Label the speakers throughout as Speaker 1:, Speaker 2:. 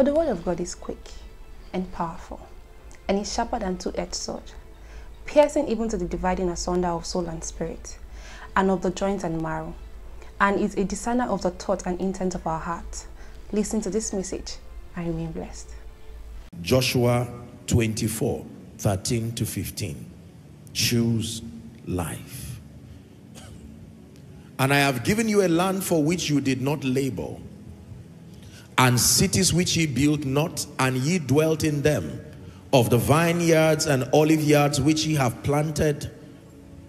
Speaker 1: For the word of God is quick and powerful, and is sharper than two-edged sword, piercing even to the dividing asunder of soul and spirit, and of the joints and marrow, and is a discerner of the thought and intent of our heart. Listen to this message and remain blessed.
Speaker 2: Joshua 24, 13 to 15. Choose life. And I have given you a land for which you did not labor, and cities which ye built not, and ye dwelt in them, of the vineyards and olive yards which ye have planted,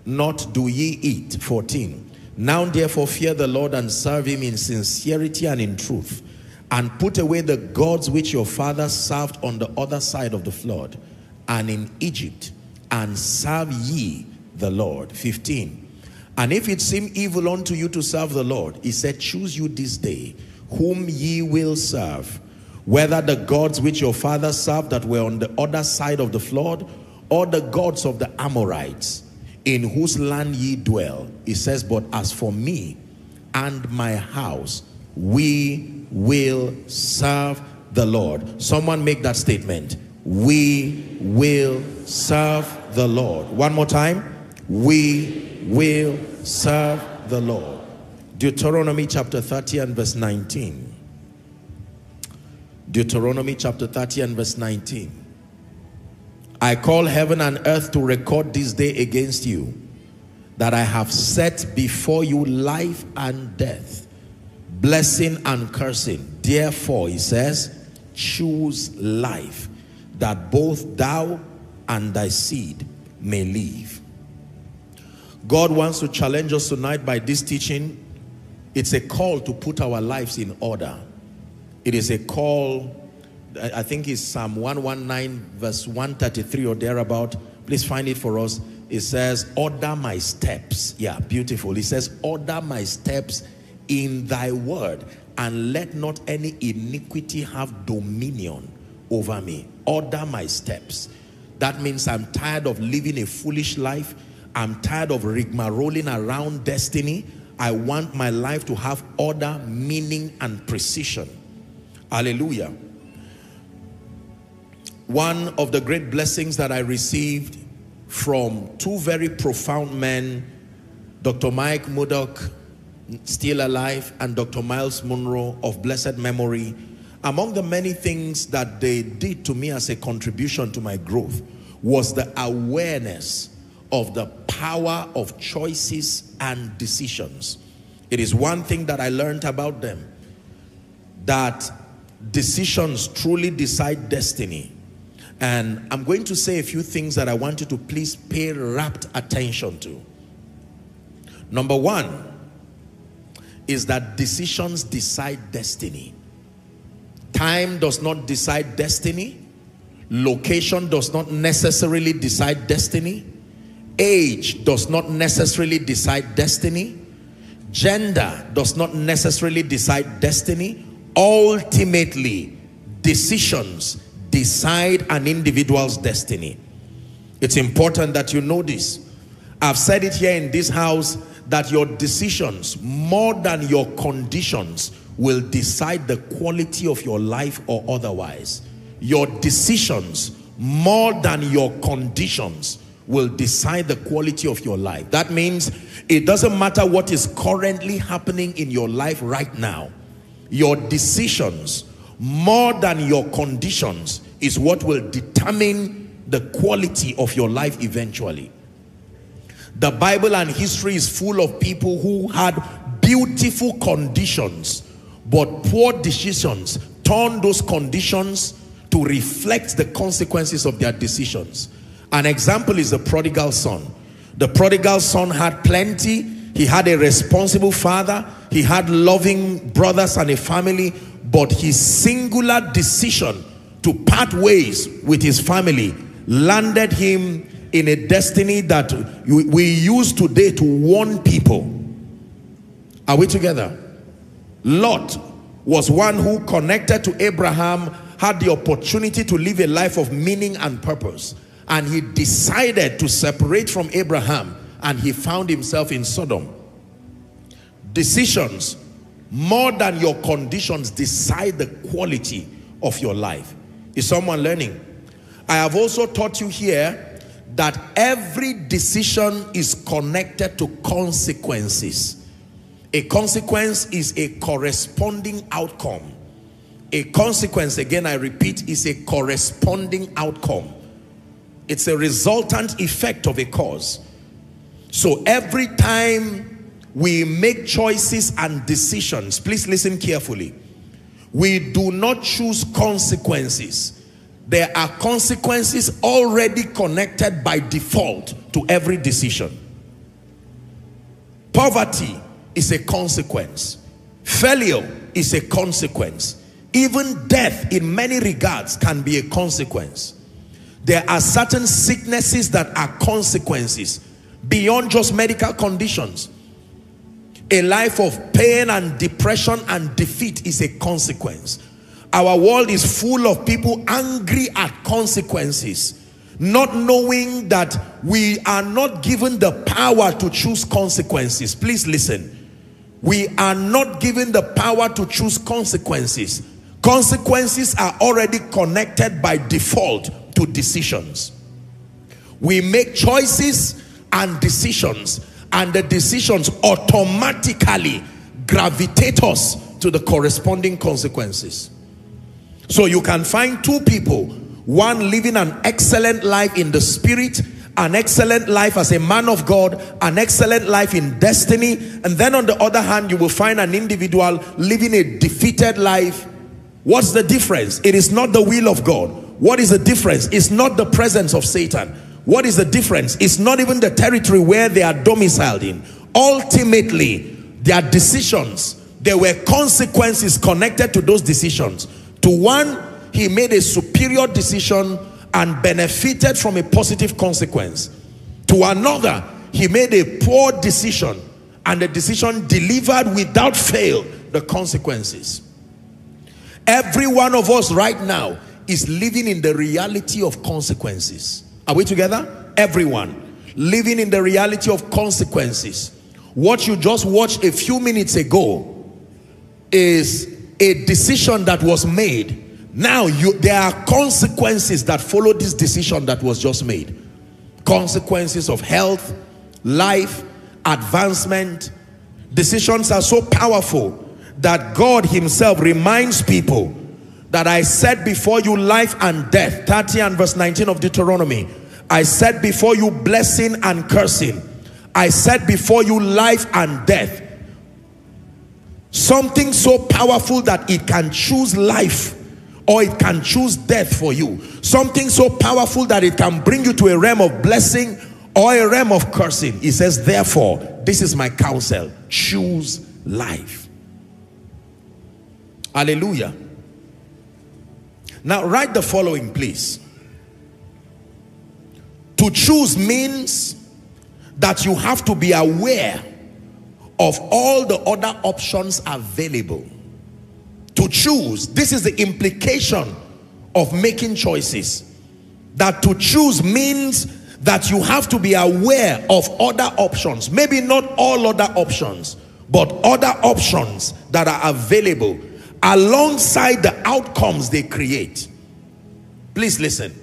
Speaker 2: not do ye eat. 14. Now therefore fear the Lord and serve him in sincerity and in truth, and put away the gods which your fathers served on the other side of the flood, and in Egypt, and serve ye the Lord. 15. And if it seem evil unto you to serve the Lord, he said, choose you this day whom ye will serve, whether the gods which your fathers served that were on the other side of the flood, or the gods of the Amorites, in whose land ye dwell. He says, but as for me and my house, we will serve the Lord. Someone make that statement. We will serve the Lord. One more time. We will serve the Lord. Deuteronomy chapter 30 and verse 19. Deuteronomy chapter 30 and verse 19. I call heaven and earth to record this day against you that I have set before you life and death, blessing and cursing. Therefore, he says, choose life that both thou and thy seed may live. God wants to challenge us tonight by this teaching. It's a call to put our lives in order. It is a call, I think it's Psalm 119 verse 133 or thereabout. Please find it for us. It says, order my steps. Yeah, beautiful. It says, order my steps in thy word and let not any iniquity have dominion over me. Order my steps. That means I'm tired of living a foolish life. I'm tired of rigmaroling around destiny. I want my life to have order, meaning, and precision. Hallelujah. One of the great blessings that I received from two very profound men, Dr. Mike Murdock, still alive, and Dr. Miles Munroe of blessed memory, among the many things that they did to me as a contribution to my growth was the awareness of the power of choices and decisions. It is one thing that I learned about them, that decisions truly decide destiny. And I'm going to say a few things that I want you to please pay rapt attention to. Number one is that decisions decide destiny. Time does not decide destiny. Location does not necessarily decide destiny. Age does not necessarily decide destiny. Gender does not necessarily decide destiny. Ultimately, decisions decide an individual's destiny. It's important that you know this. I've said it here in this house that your decisions, more than your conditions, will decide the quality of your life or otherwise. Your decisions, more than your conditions, will decide the quality of your life. That means it doesn't matter what is currently happening in your life right now. Your decisions, more than your conditions, is what will determine the quality of your life eventually. The Bible and history is full of people who had beautiful conditions, but poor decisions turned those conditions to reflect the consequences of their decisions. An example is the prodigal son. The prodigal son had plenty. He had a responsible father. He had loving brothers and a family. But his singular decision to part ways with his family landed him in a destiny that we use today to warn people. Are we together? Lot was one who connected to Abraham, had the opportunity to live a life of meaning and purpose and he decided to separate from Abraham and he found himself in Sodom. Decisions, more than your conditions, decide the quality of your life. Is someone learning? I have also taught you here that every decision is connected to consequences. A consequence is a corresponding outcome. A consequence, again I repeat, is a corresponding outcome. It's a resultant effect of a cause. So every time we make choices and decisions, please listen carefully. We do not choose consequences. There are consequences already connected by default to every decision. Poverty is a consequence. Failure is a consequence. Even death in many regards can be a consequence. There are certain sicknesses that are consequences beyond just medical conditions. A life of pain and depression and defeat is a consequence. Our world is full of people angry at consequences, not knowing that we are not given the power to choose consequences. Please listen. We are not given the power to choose consequences. Consequences are already connected by default to decisions. We make choices and decisions and the decisions automatically gravitate us to the corresponding consequences. So you can find two people, one living an excellent life in the spirit, an excellent life as a man of God, an excellent life in destiny, and then on the other hand, you will find an individual living a defeated life. What's the difference? It is not the will of God. What is the difference? It's not the presence of Satan. What is the difference? It's not even the territory where they are domiciled in. Ultimately, their decisions, there were consequences connected to those decisions. To one, he made a superior decision and benefited from a positive consequence. To another, he made a poor decision and the decision delivered without fail the consequences. Every one of us right now is living in the reality of consequences. Are we together? Everyone living in the reality of consequences. What you just watched a few minutes ago is a decision that was made. Now you there are consequences that follow this decision that was just made. Consequences of health, life, advancement. Decisions are so powerful that God himself reminds people that I set before you life and death. 30 and verse 19 of Deuteronomy. I set before you blessing and cursing. I set before you life and death. Something so powerful that it can choose life or it can choose death for you. Something so powerful that it can bring you to a realm of blessing or a realm of cursing. He says, therefore, this is my counsel. Choose life. Hallelujah. Now write the following please. To choose means that you have to be aware of all the other options available. To choose, this is the implication of making choices. That to choose means that you have to be aware of other options. Maybe not all other options, but other options that are available alongside the outcomes they create. Please listen.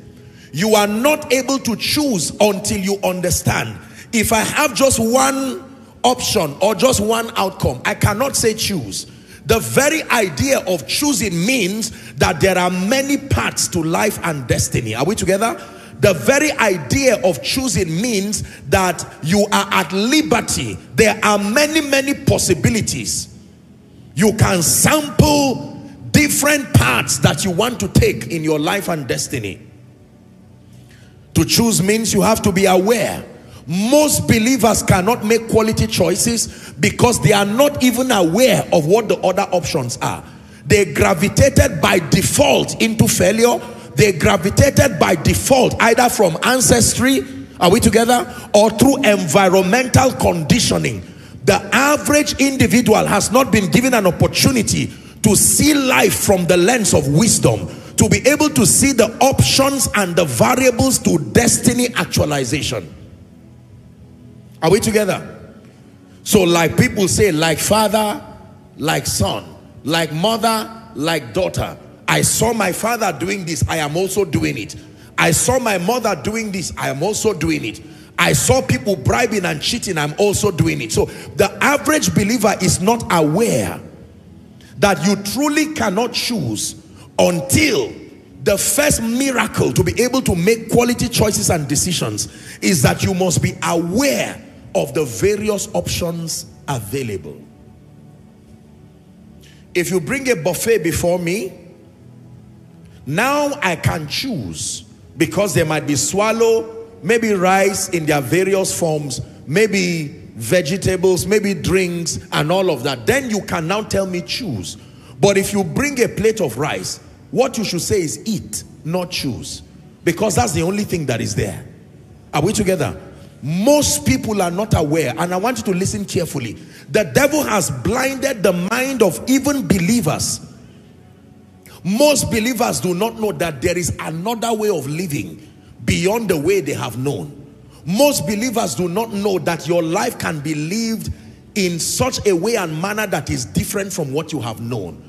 Speaker 2: You are not able to choose until you understand. If I have just one option or just one outcome, I cannot say choose. The very idea of choosing means that there are many paths to life and destiny. Are we together? The very idea of choosing means that you are at liberty. There are many, many possibilities. You can sample different paths that you want to take in your life and destiny. To choose means you have to be aware. Most believers cannot make quality choices because they are not even aware of what the other options are. They gravitated by default into failure. They gravitated by default either from ancestry, are we together? Or through environmental conditioning the average individual has not been given an opportunity to see life from the lens of wisdom to be able to see the options and the variables to destiny actualization are we together so like people say like father like son like mother like daughter I saw my father doing this, I am also doing it. I saw my mother doing this, I am also doing it. I saw people bribing and cheating, I'm also doing it. So the average believer is not aware that you truly cannot choose until the first miracle to be able to make quality choices and decisions is that you must be aware of the various options available. If you bring a buffet before me, now I can choose because there might be swallow, maybe rice in their various forms, maybe vegetables, maybe drinks and all of that. Then you can now tell me choose. But if you bring a plate of rice, what you should say is eat, not choose. Because that's the only thing that is there. Are we together? Most people are not aware, and I want you to listen carefully. The devil has blinded the mind of even believers. Most believers do not know that there is another way of living beyond the way they have known. Most believers do not know that your life can be lived in such a way and manner that is different from what you have known.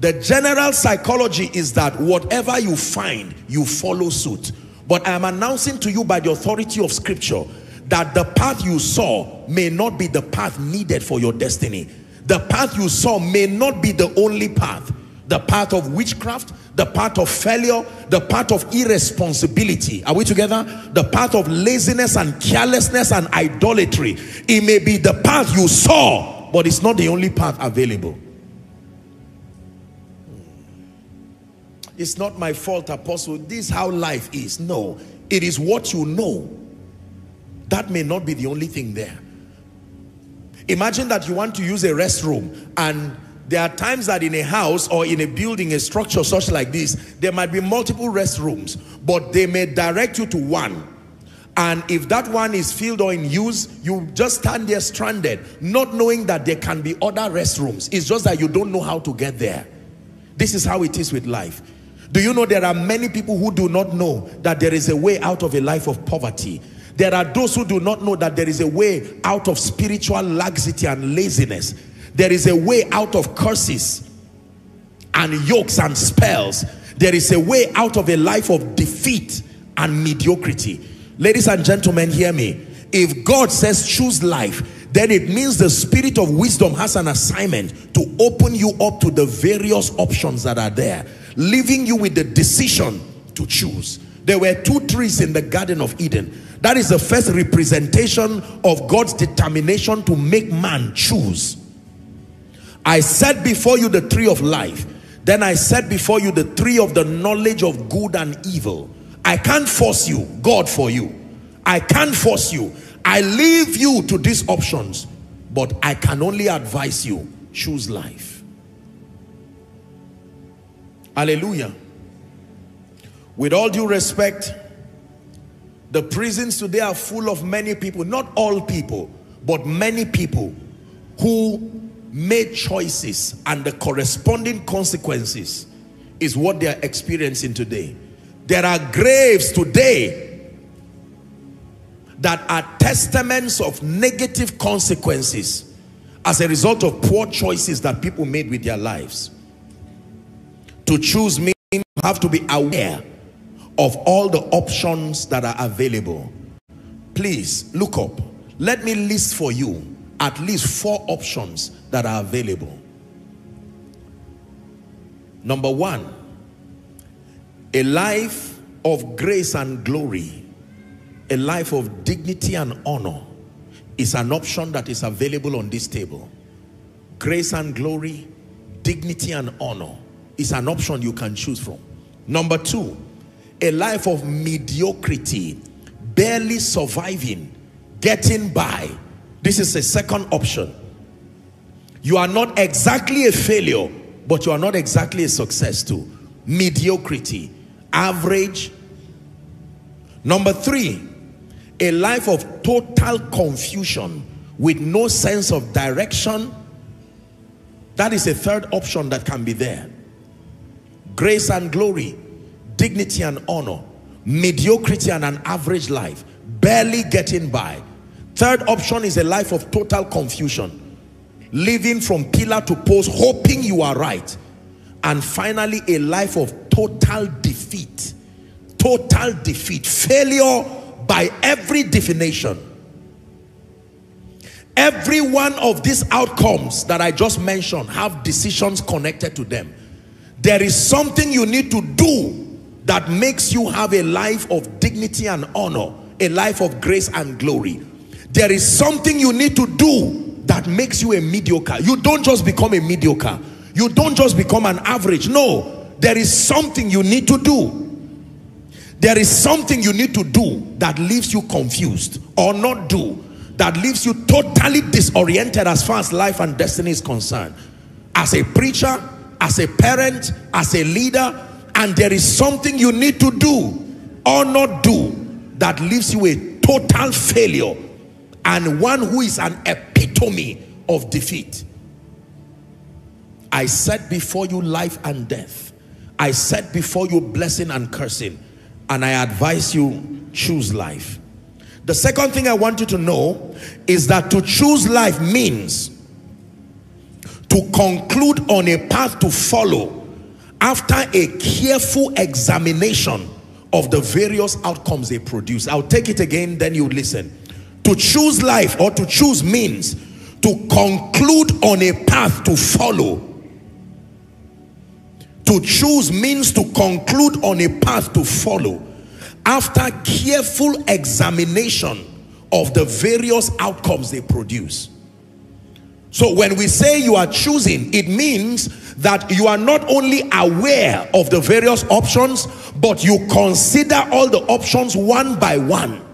Speaker 2: The general psychology is that whatever you find, you follow suit. But I am announcing to you by the authority of scripture that the path you saw may not be the path needed for your destiny. The path you saw may not be the only path. The path of witchcraft, the path of failure, the path of irresponsibility. Are we together? The path of laziness and carelessness and idolatry. It may be the path you saw, but it's not the only path available. It's not my fault, apostle. This is how life is. No, it is what you know. That may not be the only thing there. Imagine that you want to use a restroom and there are times that in a house or in a building, a structure such like this, there might be multiple restrooms, but they may direct you to one. And if that one is filled or in use, you just stand there stranded, not knowing that there can be other restrooms. It's just that you don't know how to get there. This is how it is with life. Do you know there are many people who do not know that there is a way out of a life of poverty? There are those who do not know that there is a way out of spiritual laxity and laziness. There is a way out of curses and yokes and spells. There is a way out of a life of defeat and mediocrity. Ladies and gentlemen, hear me. If God says choose life, then it means the spirit of wisdom has an assignment to open you up to the various options that are there leaving you with the decision to choose. There were two trees in the Garden of Eden. That is the first representation of God's determination to make man choose. I set before you the tree of life. Then I set before you the tree of the knowledge of good and evil. I can't force you, God for you. I can't force you. I leave you to these options, but I can only advise you, choose life. Hallelujah. With all due respect, the prisons today are full of many people, not all people, but many people who made choices and the corresponding consequences is what they are experiencing today. There are graves today that are testaments of negative consequences as a result of poor choices that people made with their lives. To choose me, you have to be aware of all the options that are available. Please look up. Let me list for you at least four options that are available. Number one, a life of grace and glory, a life of dignity and honor is an option that is available on this table. Grace and glory, dignity and honor is an option you can choose from. Number two, a life of mediocrity, barely surviving, getting by. This is a second option. You are not exactly a failure, but you are not exactly a success too. Mediocrity, average. Number three, a life of total confusion with no sense of direction. That is a third option that can be there grace and glory, dignity and honor, mediocrity and an average life, barely getting by. Third option is a life of total confusion, living from pillar to post, hoping you are right. and finally a life of total defeat. Total defeat. Failure by every definition. Every one of these outcomes that I just mentioned have decisions connected to them. There is something you need to do that makes you have a life of dignity and honor a life of grace and glory. There is something you need to do that makes you a mediocre you don't just become a mediocre you don't just become an average. No, there is something you need to do. There is something you need to do that leaves you confused or not do that leaves you totally disoriented as far as life and destiny is concerned. As a preacher, as a parent, as a leader, and there is something you need to do or not do that leaves you a total failure and one who is an epitome of defeat. I set before you life and death. I set before you blessing and cursing. And I advise you, choose life. The second thing I want you to know is that to choose life means to conclude on a path to follow after a careful examination of the various outcomes they produce. I'll take it again, then you listen. To choose life or to choose means to conclude on a path to follow. To choose means to conclude on a path to follow. After careful examination of the various outcomes they produce. So when we say you are choosing, it means that you are not only aware of the various options, but you consider all the options one by one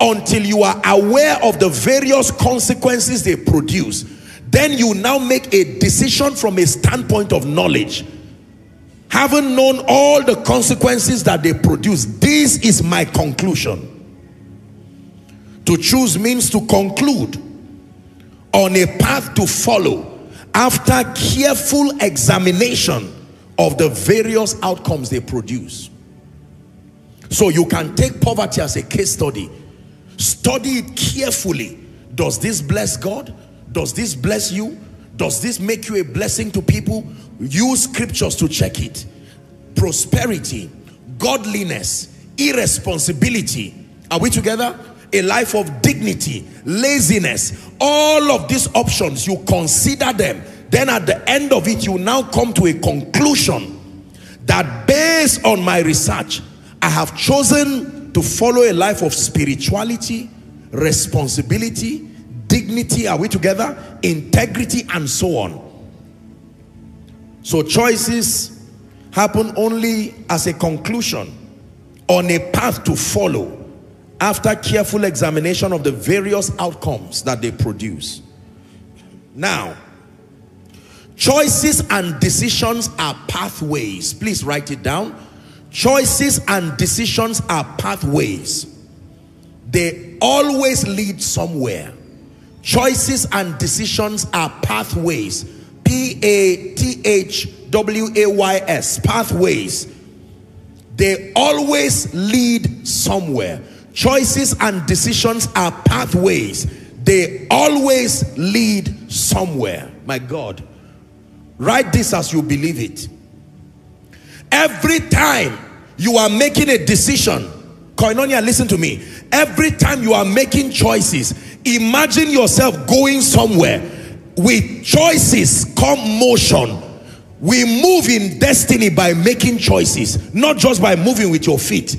Speaker 2: until you are aware of the various consequences they produce. Then you now make a decision from a standpoint of knowledge. Having known all the consequences that they produce this is my conclusion. To choose means to conclude on a path to follow after careful examination of the various outcomes they produce. So you can take poverty as a case study study it carefully. Does this bless God? Does this bless you? Does this make you a blessing to people? Use scriptures to check it. Prosperity godliness irresponsibility. Are we together? A life of dignity laziness. All of these options you consider them. Then at the end of it you now come to a conclusion that based on my research I have chosen to follow a life of spirituality responsibility dignity are we together integrity and so on so choices happen only as a conclusion on a path to follow after careful examination of the various outcomes that they produce. Now, choices and decisions are pathways. Please write it down. Choices and decisions are pathways. They always lead somewhere. Choices and decisions are pathways. P-A-T-H-W-A-Y-S. Pathways. They always lead somewhere. Choices and decisions are pathways. They always lead somewhere. My God. Write this as you believe it. Every time you are making a decision, Koinonia, listen to me. Every time you are making choices, imagine yourself going somewhere. With choices come motion. We move in destiny by making choices not just by moving with your feet.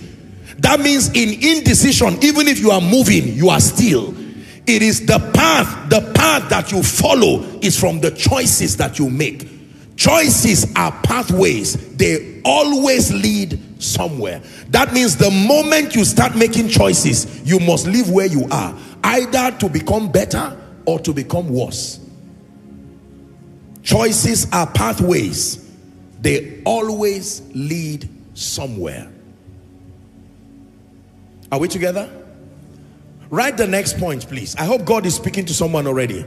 Speaker 2: That means in indecision even if you are moving you are still. It is the path the path that you follow is from the choices that you make choices are pathways. They always lead somewhere. That means the moment you start making choices you must live where you are. Either to become better or to become worse. Choices are pathways. They always lead somewhere. Are we together? Write the next point please. I hope god is speaking to someone already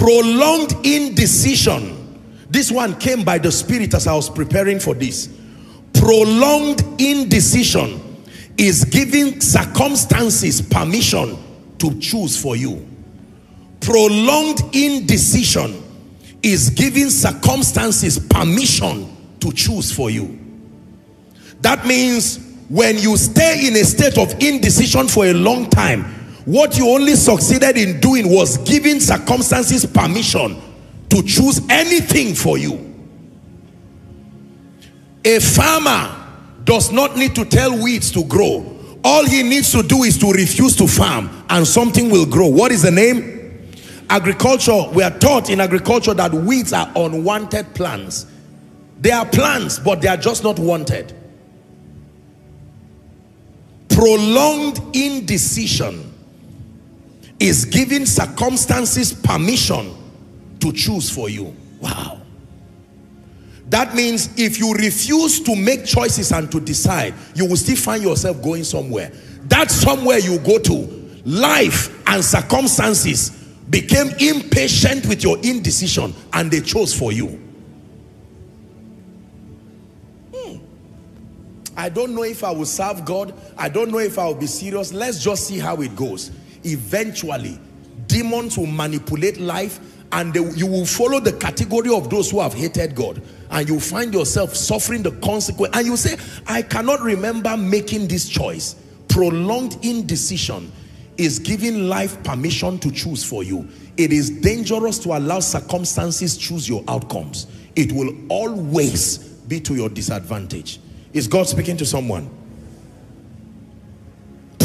Speaker 2: prolonged indecision this one came by the spirit as i was preparing for this prolonged indecision is giving circumstances permission to choose for you. Prolonged indecision is giving circumstances permission to choose for you. That means when you stay in a state of indecision for a long time, what you only succeeded in doing was giving circumstances permission to choose anything for you. A farmer does not need to tell weeds to grow. All he needs to do is to refuse to farm and something will grow. What is the name? Agriculture, we are taught in agriculture that weeds are unwanted plants. They are plants, but they are just not wanted. Prolonged indecision is giving circumstances permission to choose for you. Wow. That means if you refuse to make choices and to decide, you will still find yourself going somewhere. That somewhere you go to, life and circumstances became impatient with your indecision and they chose for you. Hmm. I don't know if I will serve God. I don't know if I will be serious. Let's just see how it goes. Eventually, demons will manipulate life and they, you will follow the category of those who have hated God. And you find yourself suffering the consequence. And you say, I cannot remember making this choice. Prolonged indecision is giving life permission to choose for you. It is dangerous to allow circumstances choose your outcomes. It will always be to your disadvantage. Is God speaking to someone?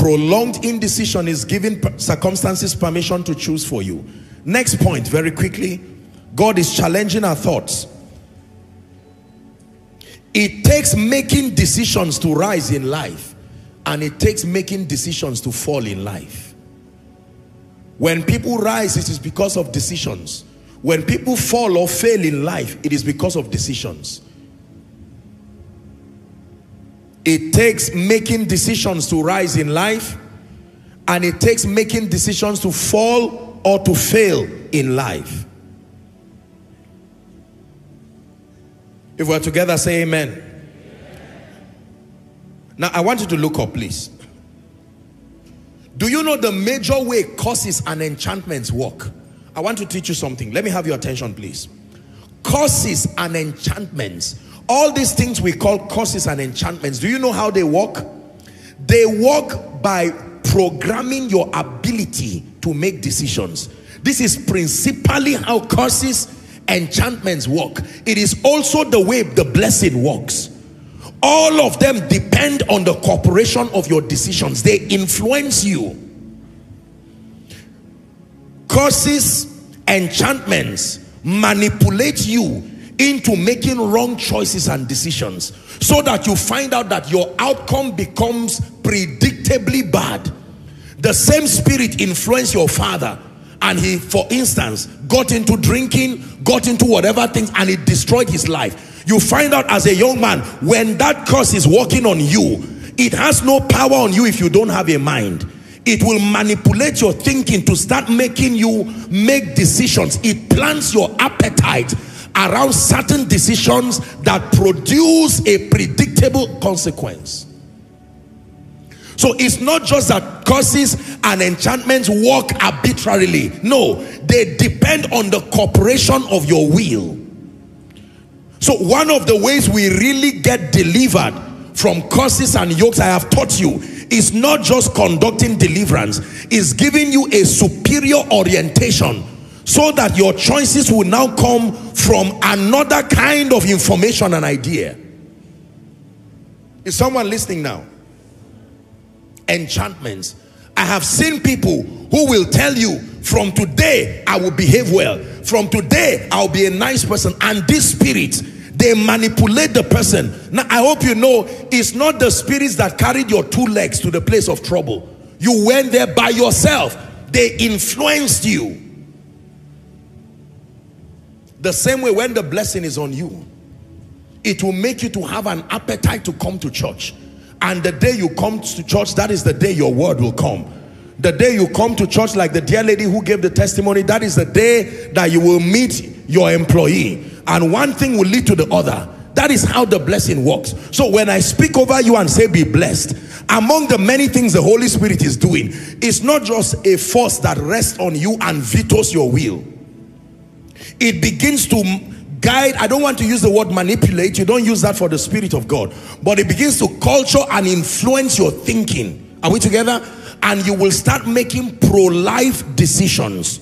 Speaker 2: Prolonged indecision is giving circumstances permission to choose for you. Next point, very quickly. God is challenging our thoughts. It takes making decisions to rise in life and it takes making decisions to fall in life. When people rise, it is because of decisions. When people fall or fail in life, it is because of decisions. It takes making decisions to rise in life and it takes making decisions to fall or to fail in life. If we're together, say amen. amen. Now, I want you to look up, please. Do you know the major way curses and enchantments work? I want to teach you something. Let me have your attention, please. Curses and enchantments all these things we call curses and enchantments, do you know how they work? They work by programming your ability to make decisions. This is principally how curses, enchantments work. It is also the way the blessing works. All of them depend on the cooperation of your decisions. They influence you. Curses, enchantments manipulate you into making wrong choices and decisions so that you find out that your outcome becomes predictably bad. The same spirit influenced your father and he, for instance, got into drinking, got into whatever things and it destroyed his life. You find out as a young man, when that curse is working on you, it has no power on you if you don't have a mind. It will manipulate your thinking to start making you make decisions. It plants your appetite around certain decisions that produce a predictable consequence. So it's not just that curses and enchantments work arbitrarily. No, they depend on the cooperation of your will. So one of the ways we really get delivered from curses and yokes I have taught you is not just conducting deliverance, is giving you a superior orientation so that your choices will now come from another kind of information and idea. Is someone listening now? Enchantments. I have seen people who will tell you from today I will behave well. From today I'll be a nice person. And this spirit, they manipulate the person. Now I hope you know it's not the spirits that carried your two legs to the place of trouble. You went there by yourself. They influenced you. The same way when the blessing is on you, it will make you to have an appetite to come to church. And the day you come to church, that is the day your word will come. The day you come to church like the dear lady who gave the testimony, that is the day that you will meet your employee. And one thing will lead to the other. That is how the blessing works. So when I speak over you and say be blessed, among the many things the Holy Spirit is doing, it's not just a force that rests on you and vetoes your will. It begins to guide. I don't want to use the word manipulate. You don't use that for the Spirit of God. But it begins to culture and influence your thinking. Are we together? And you will start making pro-life decisions,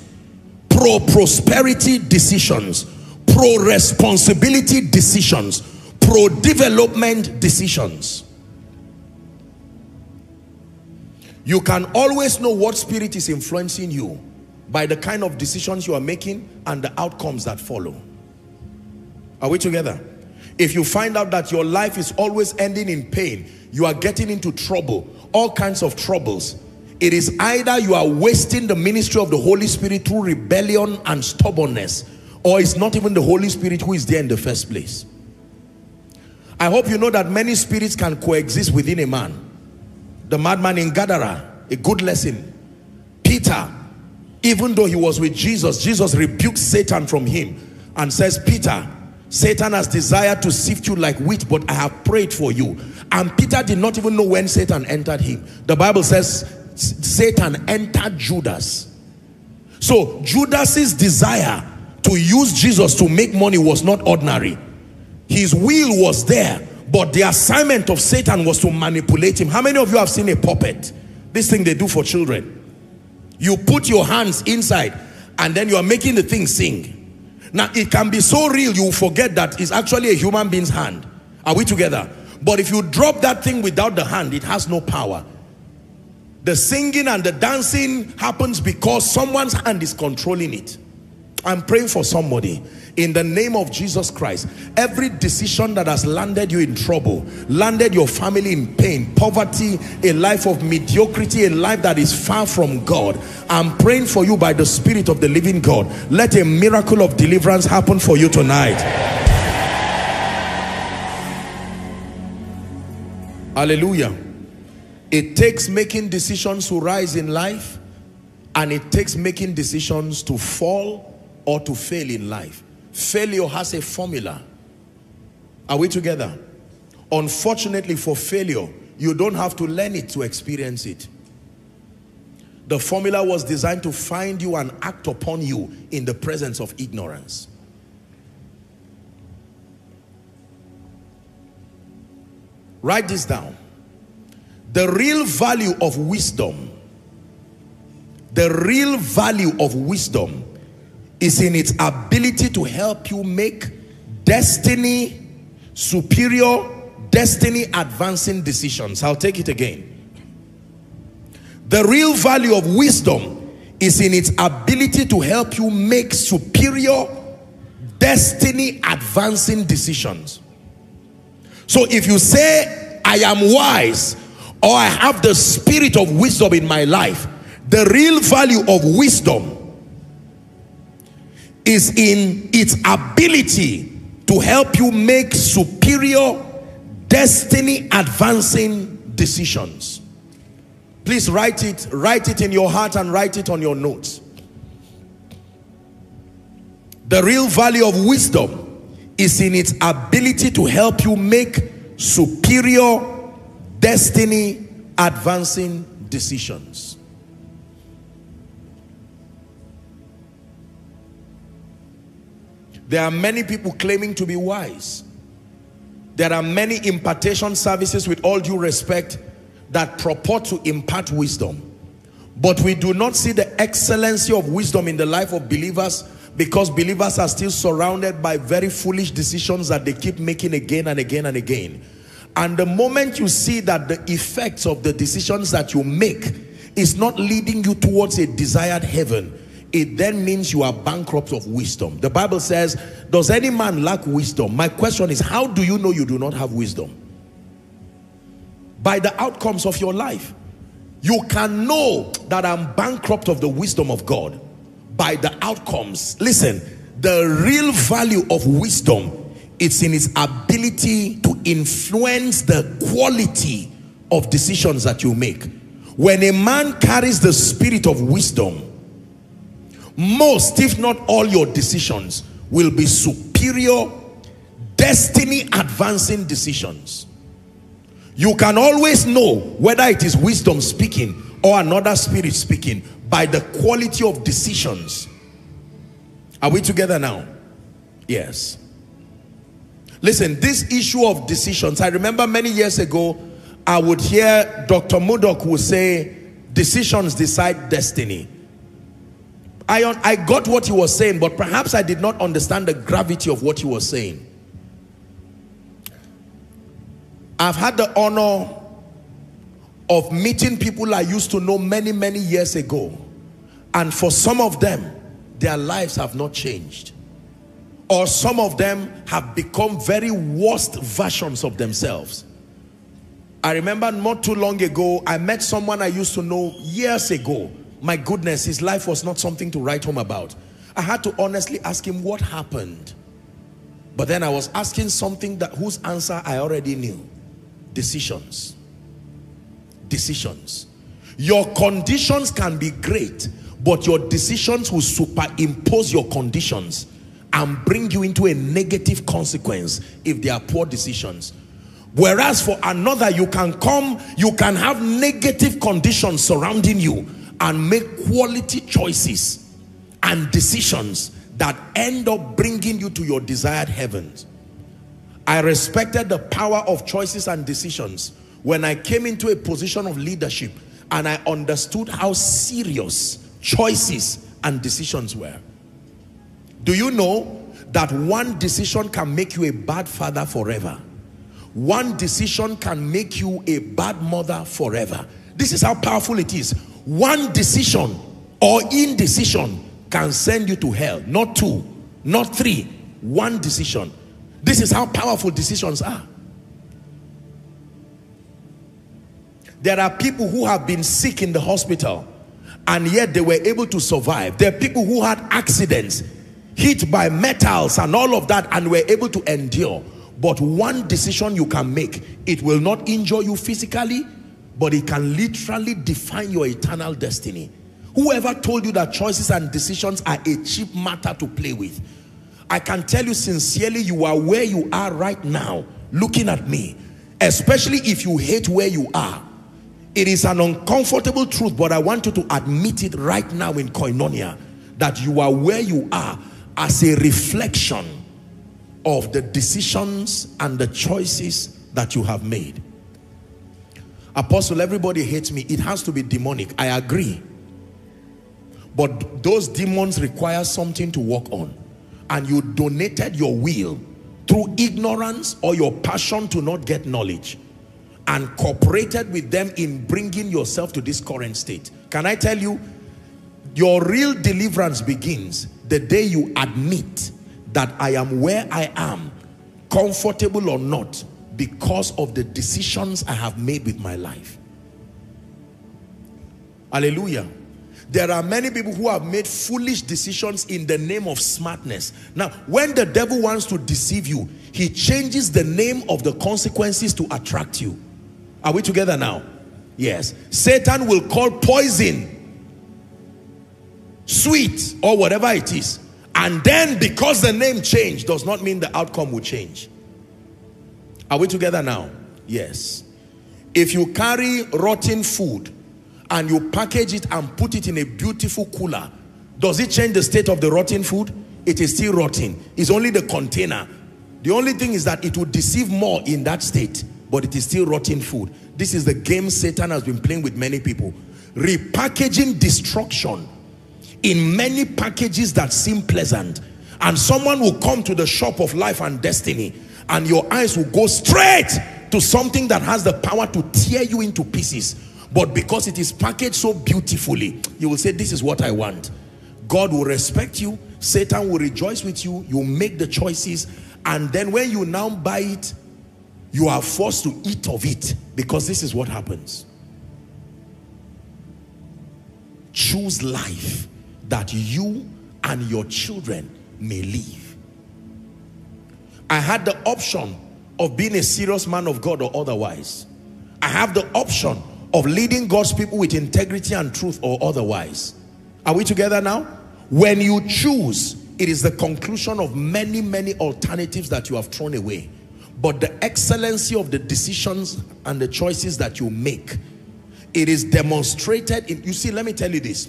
Speaker 2: pro-prosperity decisions, pro-responsibility decisions, pro-development decisions. You can always know what spirit is influencing you by the kind of decisions you are making and the outcomes that follow. Are we together? If you find out that your life is always ending in pain, you are getting into trouble, all kinds of troubles, it is either you are wasting the ministry of the Holy Spirit through rebellion and stubbornness, or it's not even the Holy Spirit who is there in the first place. I hope you know that many spirits can coexist within a man. The madman in Gadara, a good lesson. Peter, even though he was with Jesus, Jesus rebuked Satan from him and says, Peter, Satan has desired to sift you like wheat, but I have prayed for you. And Peter did not even know when Satan entered him. The Bible says Satan entered Judas. So Judas's desire to use Jesus to make money was not ordinary. His will was there, but the assignment of Satan was to manipulate him. How many of you have seen a puppet? This thing they do for children. You put your hands inside and then you are making the thing sing. Now it can be so real you forget that it's actually a human being's hand. Are we together? But if you drop that thing without the hand, it has no power. The singing and the dancing happens because someone's hand is controlling it. I'm praying for somebody in the name of Jesus Christ every decision that has landed you in trouble landed your family in pain poverty a life of mediocrity a life that is far from God I'm praying for you by the spirit of the living God. Let a miracle of deliverance happen for you tonight. Hallelujah. It takes making decisions to rise in life and it takes making decisions to fall or to fail in life. Failure has a formula. Are we together? Unfortunately for failure, you don't have to learn it to experience it. The formula was designed to find you and act upon you in the presence of ignorance. Write this down. The real value of wisdom, the real value of wisdom is in its ability to help you make destiny superior destiny advancing decisions. I'll take it again. The real value of wisdom is in its ability to help you make superior destiny advancing decisions. So if you say i am wise or i have the spirit of wisdom in my life the real value of wisdom is in its ability to help you make superior destiny advancing decisions. Please write it write it in your heart and write it on your notes. The real value of wisdom is in its ability to help you make superior destiny advancing decisions There are many people claiming to be wise. There are many impartation services with all due respect that purport to impart wisdom. But we do not see the excellency of wisdom in the life of believers because believers are still surrounded by very foolish decisions that they keep making again and again and again. And the moment you see that the effects of the decisions that you make is not leading you towards a desired heaven, it then means you are bankrupt of wisdom. The Bible says, does any man lack wisdom? My question is, how do you know you do not have wisdom? By the outcomes of your life. You can know that I'm bankrupt of the wisdom of God by the outcomes. Listen, the real value of wisdom it's in its ability to influence the quality of decisions that you make. When a man carries the spirit of wisdom, most if not all your decisions will be superior destiny advancing decisions you can always know whether it is wisdom speaking or another spirit speaking by the quality of decisions Are we together now? Yes. Listen, this issue of decisions, I remember many years ago, I would hear Dr. Murdock would say, decisions decide destiny. I, I got what he was saying, but perhaps I did not understand the gravity of what he was saying. I've had the honor of meeting people I used to know many, many years ago. And for some of them, their lives have not changed. Or some of them have become very worst versions of themselves. I remember not too long ago, I met someone I used to know years ago. My goodness, his life was not something to write home about. I had to honestly ask him what happened. But then I was asking something that whose answer I already knew. Decisions. Decisions. Your conditions can be great, but your decisions will superimpose your conditions and bring you into a negative consequence if they are poor decisions. Whereas for another, you can come, you can have negative conditions surrounding you and make quality choices and decisions that end up bringing you to your desired heavens. I respected the power of choices and decisions when I came into a position of leadership and I understood how serious choices and decisions were. Do you know that one decision can make you a bad father forever? One decision can make you a bad mother forever. This is how powerful it is. One decision or indecision can send you to hell. Not two, not three. One decision. This is how powerful decisions are. There are people who have been sick in the hospital and yet they were able to survive. There are people who had accidents, hit by metals and all of that and were able to endure. But one decision you can make, it will not injure you physically, but it can literally define your eternal destiny. Whoever told you that choices and decisions are a cheap matter to play with, I can tell you sincerely, you are where you are right now, looking at me, especially if you hate where you are. It is an uncomfortable truth, but I want you to admit it right now in Koinonia, that you are where you are as a reflection of the decisions and the choices that you have made. Apostle, everybody hates me. It has to be demonic. I agree. But those demons require something to work on. And you donated your will through ignorance or your passion to not get knowledge and cooperated with them in bringing yourself to this current state. Can I tell you, your real deliverance begins the day you admit that I am where I am, comfortable or not, because of the decisions I have made with my life. Hallelujah. There are many people who have made foolish decisions in the name of smartness. Now, when the devil wants to deceive you, he changes the name of the consequences to attract you. Are we together now? Yes. Satan will call poison sweet or whatever it is and then because the name changed does not mean the outcome will change. Are we together now? Yes. If you carry rotten food and you package it and put it in a beautiful cooler, does it change the state of the rotten food? It is still rotten. It's only the container. The only thing is that it will deceive more in that state, but it is still rotten food. This is the game Satan has been playing with many people. Repackaging destruction in many packages that seem pleasant and someone will come to the shop of life and destiny and your eyes will go straight to something that has the power to tear you into pieces. But because it is packaged so beautifully you will say this is what I want. God will respect you. Satan will rejoice with you. You make the choices. And then when you now buy it you are forced to eat of it because this is what happens. Choose life that you and your children may live. I had the option of being a serious man of God or otherwise. I have the option of leading God's people with integrity and truth or otherwise. Are we together now? When you choose, it is the conclusion of many, many alternatives that you have thrown away. But the excellency of the decisions and the choices that you make, it is demonstrated in, you see, let me tell you this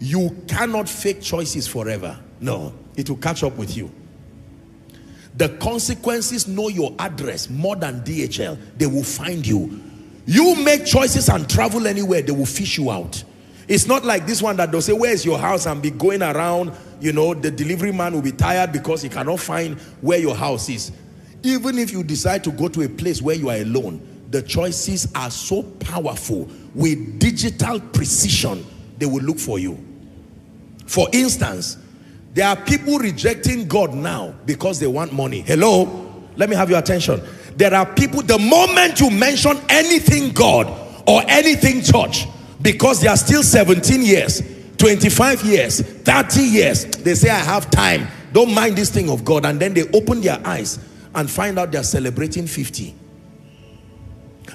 Speaker 2: you cannot fake choices forever. No. it will catch up with you. The consequences know your address more than DHL. They will find you. You make choices and travel anywhere, they will fish you out. It's not like this one that they'll say, where's your house? And be going around, you know, the delivery man will be tired because he cannot find where your house is. Even if you decide to go to a place where you are alone, the choices are so powerful. With digital precision, they will look for you. For instance, there are people rejecting God now because they want money. Hello? Let me have your attention. There are people, the moment you mention anything God or anything church, because they are still 17 years, 25 years, 30 years, they say, I have time. Don't mind this thing of God. And then they open their eyes and find out they're celebrating 50.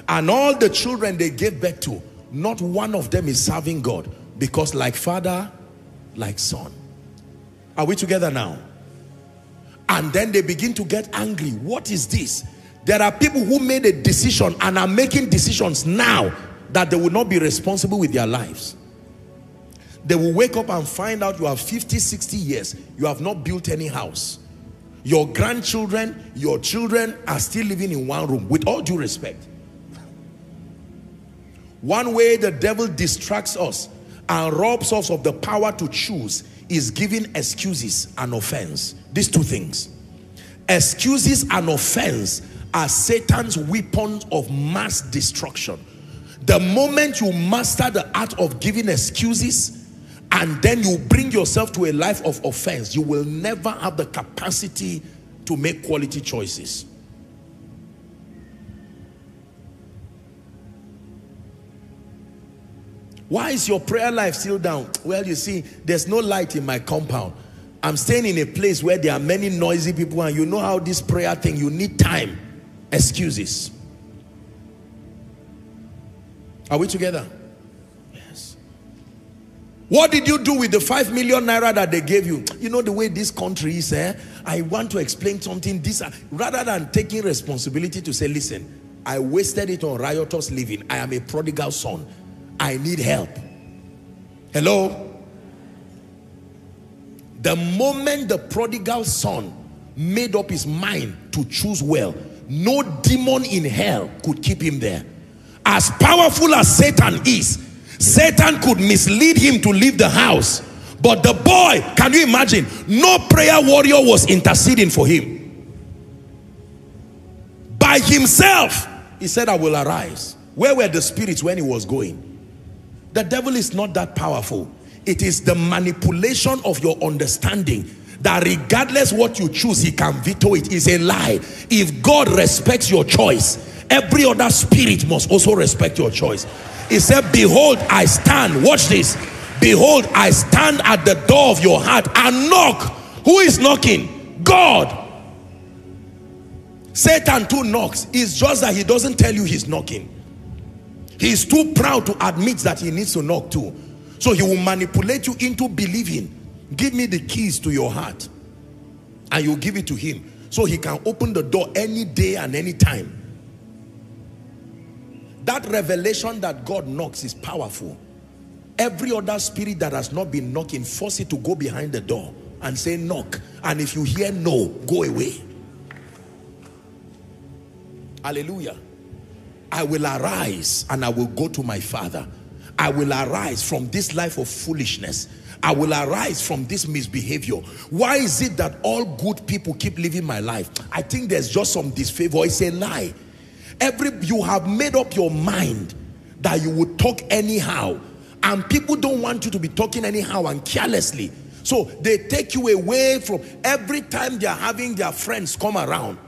Speaker 2: And all the children they gave birth to, not one of them is serving God because like father, like son. Are we together now? And then they begin to get angry. What is this? There are people who made a decision and are making decisions now that they will not be responsible with their lives. They will wake up and find out you have 50, 60 years. You have not built any house. Your grandchildren, your children are still living in one room with all due respect. One way the devil distracts us and robs us of the power to choose is giving excuses and offense. These two things. Excuses and offense are Satan's weapons of mass destruction. The moment you master the art of giving excuses and then you bring yourself to a life of offense, you will never have the capacity to make quality choices. Why is your prayer life still down? Well, you see, there's no light in my compound. I'm staying in a place where there are many noisy people and you know how this prayer thing, you need time. Excuses. Are we together? Yes. What did you do with the five million naira that they gave you? You know the way this country is, eh? I want to explain something. This rather than taking responsibility to say, listen, I wasted it on riotous living. I am a prodigal son. I need help. Hello? The moment the prodigal son made up his mind to choose well, no demon in hell could keep him there. As powerful as Satan is, Satan could mislead him to leave the house. But the boy, can you imagine? No prayer warrior was interceding for him. By himself, he said, I will arise. Where were the spirits when he was going? The devil is not that powerful. It is the manipulation of your understanding that regardless what you choose, he can veto it. Is a lie. If God respects your choice, every other spirit must also respect your choice. He said, behold, I stand. Watch this. Behold, I stand at the door of your heart and knock. Who is knocking? God. Satan too knocks. It's just that he doesn't tell you he's knocking. He's too proud to admit that he needs to knock too. So he will manipulate you into believing. Give me the keys to your heart. And you give it to him. So he can open the door any day and any time. That revelation that God knocks is powerful. Every other spirit that has not been knocking, force it to go behind the door and say knock. And if you hear no, go away. Hallelujah. I will arise and I will go to my father. I will arise from this life of foolishness. I will arise from this misbehavior. Why is it that all good people keep living my life? I think there's just some disfavor. It's a lie. Every you have made up your mind that you would talk anyhow. And people don't want you to be talking anyhow and carelessly. So they take you away from every time they're having their friends come around.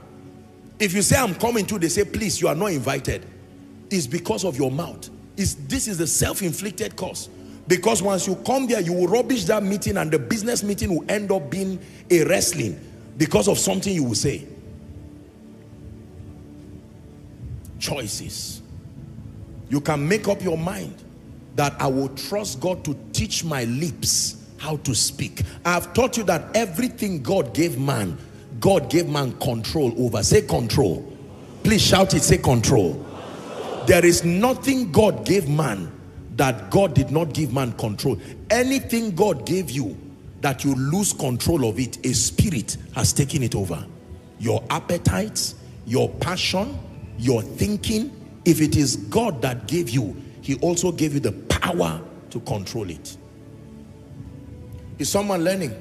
Speaker 2: If you say I'm coming to, they say, please, you are not invited is because of your mouth. Is This is the self-inflicted cause. Because once you come there, you will rubbish that meeting and the business meeting will end up being a wrestling because of something you will say. Choices. You can make up your mind that I will trust God to teach my lips how to speak. I've taught you that everything God gave man, God gave man control over. Say control. Please shout it, say control. There is nothing God gave man that God did not give man control. Anything God gave you that you lose control of it, a spirit has taken it over. Your appetites, your passion, your thinking, if it is God that gave you, he also gave you the power to control it. Is someone learning?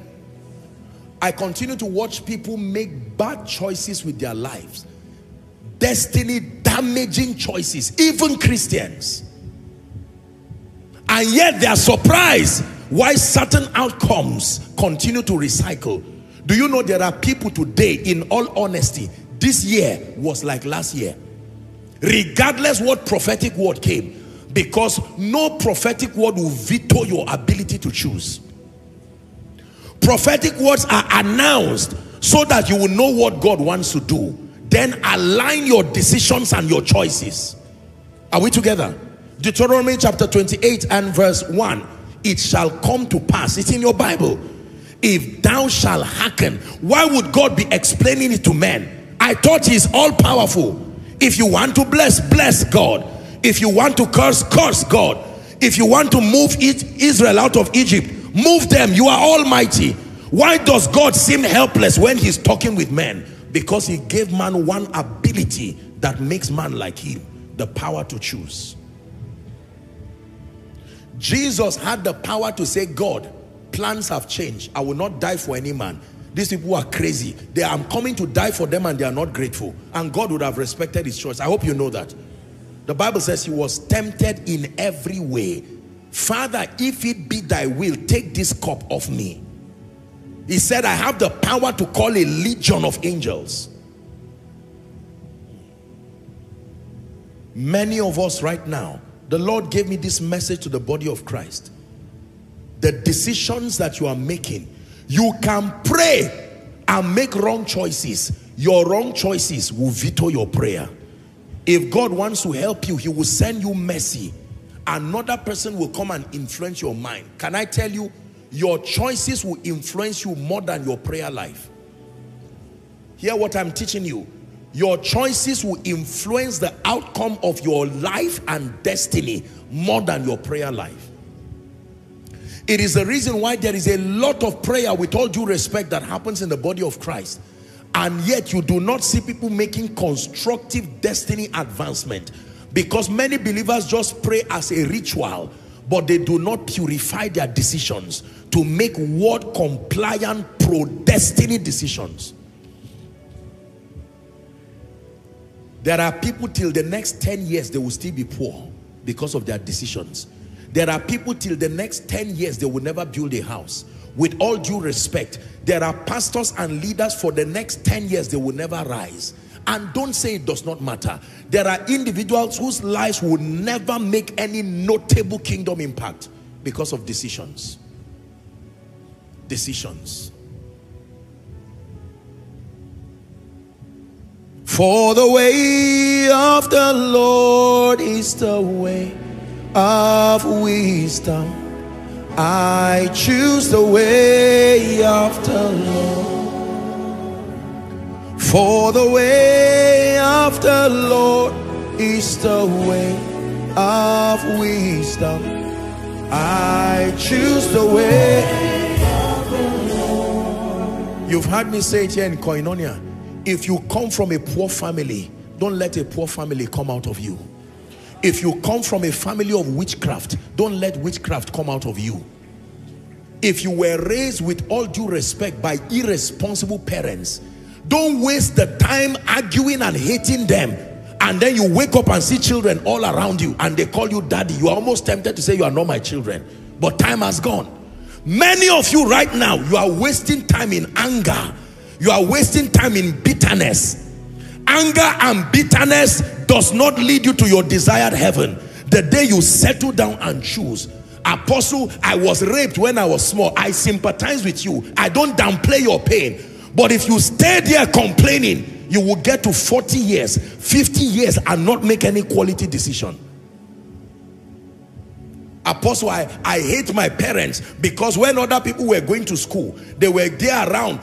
Speaker 2: I continue to watch people make bad choices with their lives. Destiny damaging choices, even Christians. And yet they are surprised why certain outcomes continue to recycle. Do you know there are people today, in all honesty, this year was like last year. Regardless what prophetic word came, because no prophetic word will veto your ability to choose. Prophetic words are announced so that you will know what God wants to do. Then align your decisions and your choices. Are we together? Deuteronomy chapter 28 and verse 1. It shall come to pass. It's in your Bible. If thou shall hearken. Why would God be explaining it to men? I thought he's all powerful. If you want to bless, bless God. If you want to curse, curse God. If you want to move Israel out of Egypt, move them. You are almighty. Why does God seem helpless when he's talking with men? Because he gave man one ability that makes man like him. The power to choose. Jesus had the power to say, God, plans have changed. I will not die for any man. These people are crazy. They are coming to die for them and they are not grateful. And God would have respected his choice. I hope you know that. The Bible says he was tempted in every way. Father, if it be thy will, take this cup off me. He said, I have the power to call a legion of angels. Many of us right now, the Lord gave me this message to the body of Christ. The decisions that you are making, you can pray and make wrong choices. Your wrong choices will veto your prayer. If God wants to help you, he will send you mercy. Another person will come and influence your mind. Can I tell you, your choices will influence you more than your prayer life. Hear what I'm teaching you. Your choices will influence the outcome of your life and destiny more than your prayer life. It is the reason why there is a lot of prayer with all due respect that happens in the body of Christ and yet you do not see people making constructive destiny advancement because many believers just pray as a ritual but they do not purify their decisions to make word compliant pro-destiny decisions there are people till the next 10 years they will still be poor because of their decisions there are people till the next 10 years they will never build a house with all due respect, there are pastors and leaders for the next 10 years, they will never rise. And don't say it does not matter. There are individuals whose lives will never make any notable kingdom impact because of decisions. Decisions. For the way of the Lord is the way of wisdom I choose the way of the Lord. For the way of the Lord is the way of wisdom. I choose the way. You've heard me say it here in Koinonia. If you come from a poor family, don't let a poor family come out of you. If you come from a family of witchcraft, don't let witchcraft come out of you. If you were raised with all due respect by irresponsible parents, don't waste the time arguing and hating them. And then you wake up and see children all around you and they call you daddy. You are almost tempted to say you are not my children. But time has gone. Many of you right now, you are wasting time in anger. You are wasting time in bitterness. Anger and bitterness does not lead you to your desired heaven. The day you settle down and choose, Apostle, I was raped when I was small. I sympathize with you. I don't downplay your pain. But if you stay there complaining, you will get to 40 years, 50 years and not make any quality decision. Apostle, I, I hate my parents because when other people were going to school, they were there around,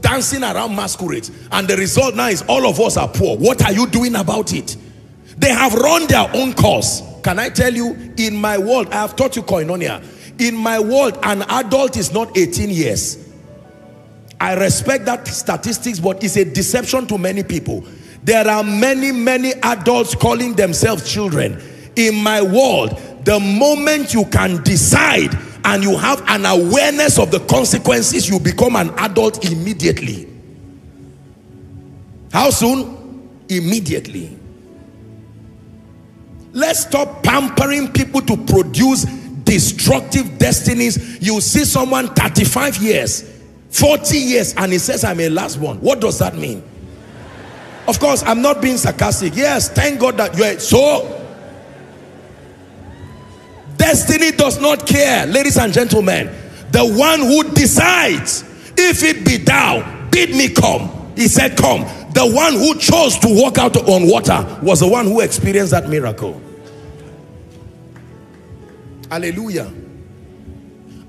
Speaker 2: dancing around masquerades. And the result now is all of us are poor. What are you doing about it? They have run their own course. Can I tell you, in my world, I have taught you koinonia. In my world, an adult is not 18 years. I respect that statistics, but it's a deception to many people. There are many, many adults calling themselves children. In my world, the moment you can decide and you have an awareness of the consequences, you become an adult immediately. How soon? Immediately. Let's stop pampering people to produce destructive destinies. You see someone 35 years, 40 years, and he says, I'm a last one. What does that mean? Of course, I'm not being sarcastic. Yes, thank God that you're so. Destiny does not care, ladies and gentlemen. The one who decides, if it be thou, bid me come. He said, Come. The one who chose to walk out on water was the one who experienced that miracle. Hallelujah.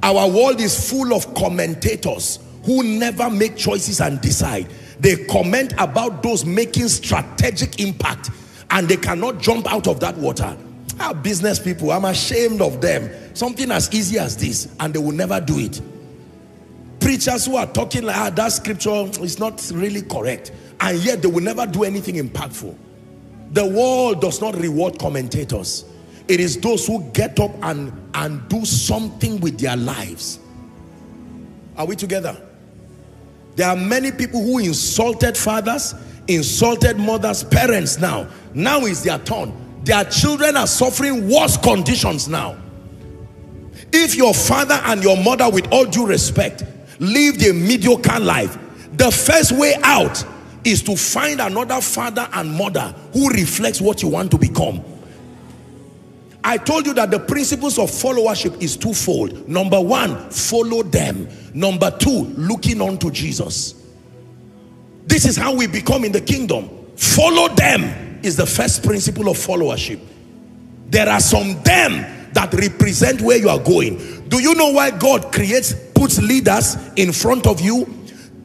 Speaker 2: Our world is full of commentators who never make choices and decide. They comment about those making strategic impact and they cannot jump out of that water. Our business people, I'm ashamed of them. Something as easy as this and they will never do it. Preachers who are talking like ah, that scripture is not really correct and yet they will never do anything impactful. The world does not reward commentators. It is those who get up and, and do something with their lives. Are we together? There are many people who insulted fathers, insulted mothers, parents now. Now is their turn. Their children are suffering worse conditions now. If your father and your mother, with all due respect, lived a mediocre life, the first way out is to find another father and mother who reflects what you want to become. I told you that the principles of followership is twofold. Number one, follow them. Number two, looking on to Jesus. This is how we become in the kingdom. Follow them is the first principle of followership. There are some them that represent where you are going. Do you know why God creates, puts leaders in front of you?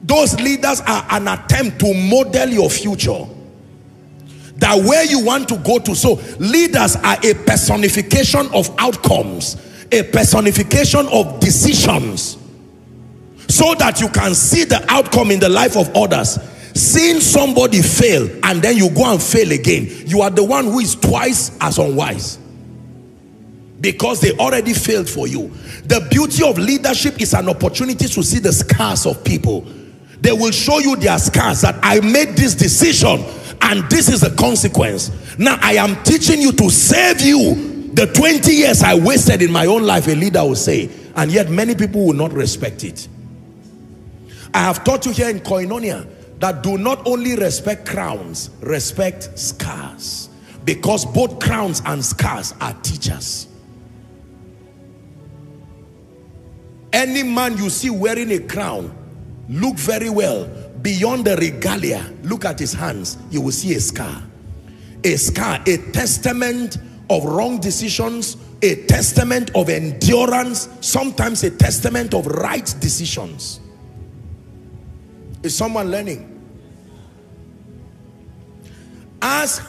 Speaker 2: Those leaders are an attempt to model your future that where you want to go to so leaders are a personification of outcomes a personification of decisions so that you can see the outcome in the life of others seeing somebody fail and then you go and fail again you are the one who is twice as unwise. Because they already failed for you. The beauty of leadership is an opportunity to see the scars of people. They will show you their scars that I made this decision and this is the consequence. Now i am teaching you to save you the 20 years i wasted in my own life a leader will say. And yet many people will not respect it. I have taught you here in koinonia that do not only respect crowns respect scars. Because both crowns and scars are teachers. Any man you see wearing a crown look very well. Beyond the regalia look at his hands you will see a scar. A scar a testament of wrong decisions a testament of endurance sometimes a testament of right decisions. Is someone learning ask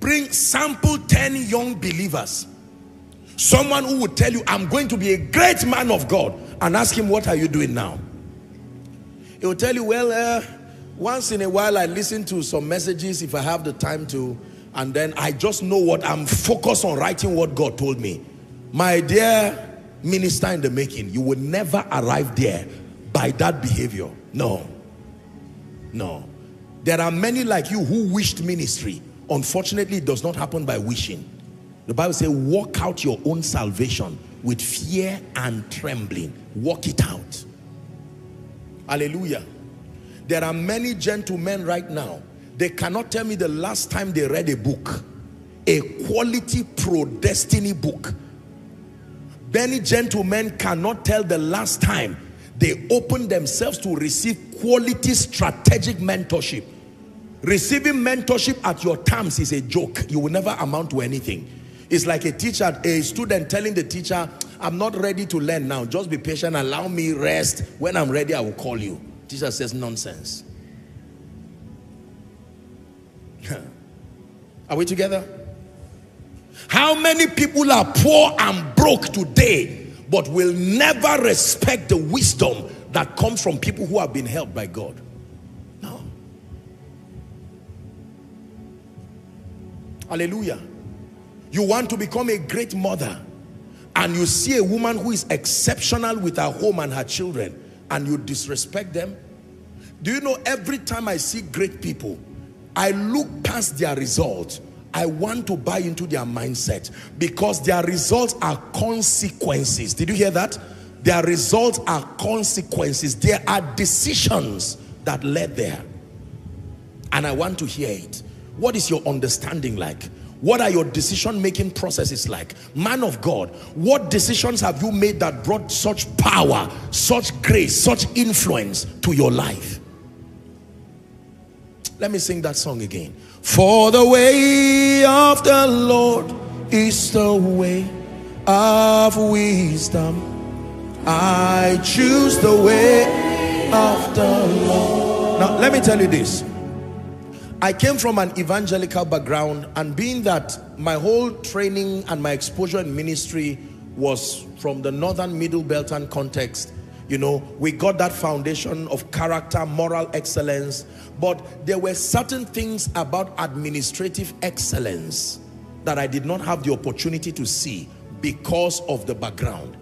Speaker 2: bring sample 10 young believers someone who would tell you i'm going to be a great man of god and ask him what are you doing now he will tell you, well, uh, once in a while I listen to some messages if I have the time to, and then I just know what I'm focused on writing what God told me. My dear minister in the making, you will never arrive there by that behavior. No. No. There are many like you who wished ministry. Unfortunately, it does not happen by wishing. The Bible says, walk out your own salvation with fear and trembling. Walk it out. Hallelujah. There are many gentlemen right now. They cannot tell me the last time they read a book. A quality pro-destiny book. Many gentlemen cannot tell the last time they opened themselves to receive quality strategic mentorship. Receiving mentorship at your terms is a joke. You will never amount to anything. It's like a teacher, a student telling the teacher, I'm not ready to learn now. Just be patient. Allow me rest. When I'm ready, I will call you. Teacher says nonsense. Are we together? How many people are poor and broke today but will never respect the wisdom that comes from people who have been helped by God. Hallelujah. You want to become a great mother and you see a woman who is exceptional with her home and her children and you disrespect them. Do you know every time I see great people, I look past their results I want to buy into their mindset because their results are consequences. Did you hear that? Their results are consequences. There are decisions that led there. And I want to hear it. What is your understanding like? What are your decision-making processes like? Man of God, what decisions have you made that brought such power, such grace, such influence to your life? Let me sing that song again. For the way of the Lord is the way of wisdom. I choose the way of the Lord. Now, let me tell you this. I came from an evangelical background and being that my whole training and my exposure in ministry was from the northern middle belt and context you know we got that foundation of character moral excellence but there were certain things about administrative excellence that I did not have the opportunity to see because of the background.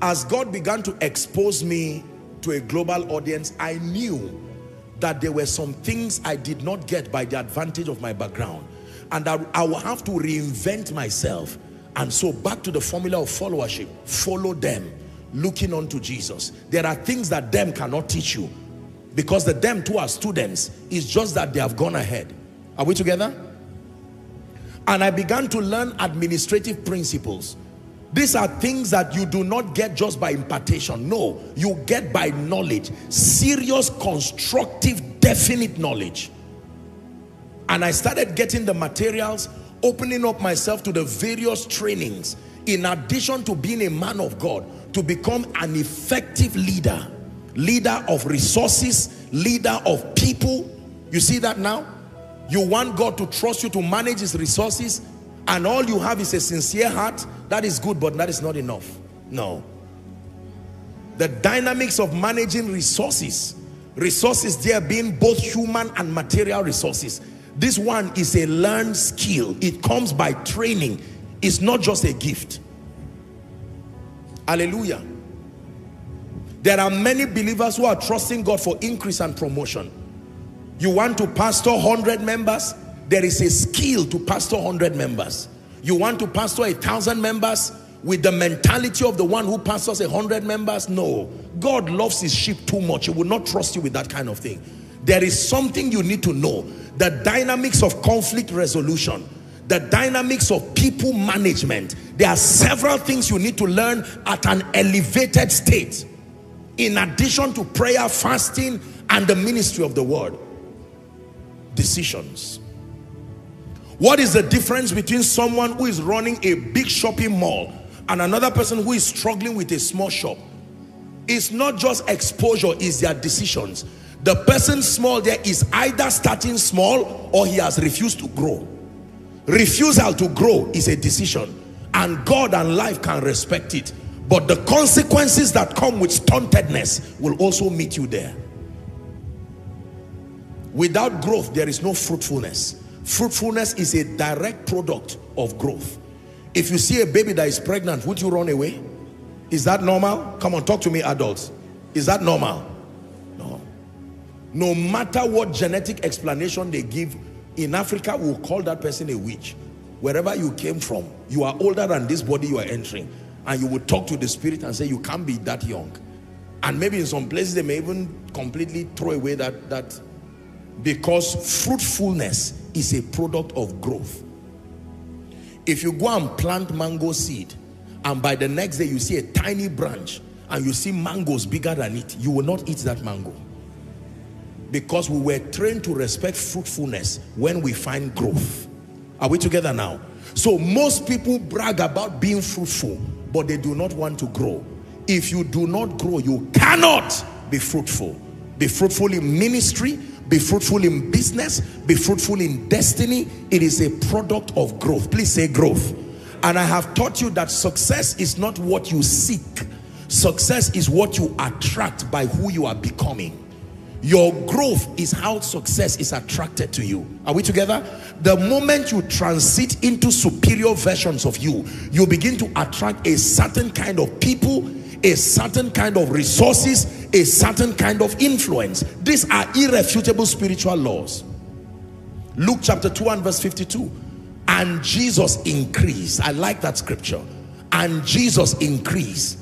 Speaker 2: As God began to expose me to a global audience, I knew that there were some things I did not get by the advantage of my background. And I, I will have to reinvent myself. And so back to the formula of followership, follow them, looking unto Jesus. There are things that them cannot teach you because the them too are students it's just that they have gone ahead are we together and I began to learn administrative principles these are things that you do not get just by impartation. No you get by knowledge. Serious constructive definite knowledge. And I started getting the materials opening up myself to the various trainings in addition to being a man of God to become an effective leader. Leader of resources, leader of people. You see that now? You want God to trust you to manage his resources and all you have is a sincere heart. That is good, but that is not enough. No. The dynamics of managing resources, resources there being both human and material resources. This one is a learned skill. It comes by training. It's not just a gift. Hallelujah. There are many believers who are trusting God for increase and promotion. You want to pastor 100 members? There is a skill to pastor 100 members. You want to pastor a thousand members with the mentality of the one who pastors a hundred members? No. God loves his sheep too much. He will not trust you with that kind of thing. There is something you need to know. The dynamics of conflict resolution. The dynamics of people management. There are several things you need to learn at an elevated state in addition to prayer, fasting, and the ministry of the word. Decisions. What is the difference between someone who is running a big shopping mall and another person who is struggling with a small shop? It's not just exposure, it's their decisions. The person small there is either starting small or he has refused to grow. Refusal to grow is a decision and God and life can respect it. But the consequences that come with stuntedness will also meet you there. Without growth, there is no fruitfulness. Fruitfulness is a direct product of growth. If you see a baby that is pregnant, would you run away? Is that normal? Come on, talk to me adults. Is that normal? No. No matter what genetic explanation they give, in Africa, we'll call that person a witch. Wherever you came from, you are older than this body you are entering and you will talk to the spirit and say you can't be that young and maybe in some places they may even completely throw away that that because fruitfulness is a product of growth if you go and plant mango seed and by the next day you see a tiny branch and you see mangoes bigger than it you will not eat that mango because we were trained to respect fruitfulness when we find growth are we together now so most people brag about being fruitful but they do not want to grow. If you do not grow, you cannot be fruitful. Be fruitful in ministry, be fruitful in business, be fruitful in destiny. It is a product of growth. Please say growth. And I have taught you that success is not what you seek. Success is what you attract by who you are becoming. Your growth is how success is attracted to you. Are we together? The moment you transit into superior versions of you, you begin to attract a certain kind of people, a certain kind of resources, a certain kind of influence. These are irrefutable spiritual laws. Luke chapter 2 and verse 52. And Jesus increased. I like that scripture. And Jesus increased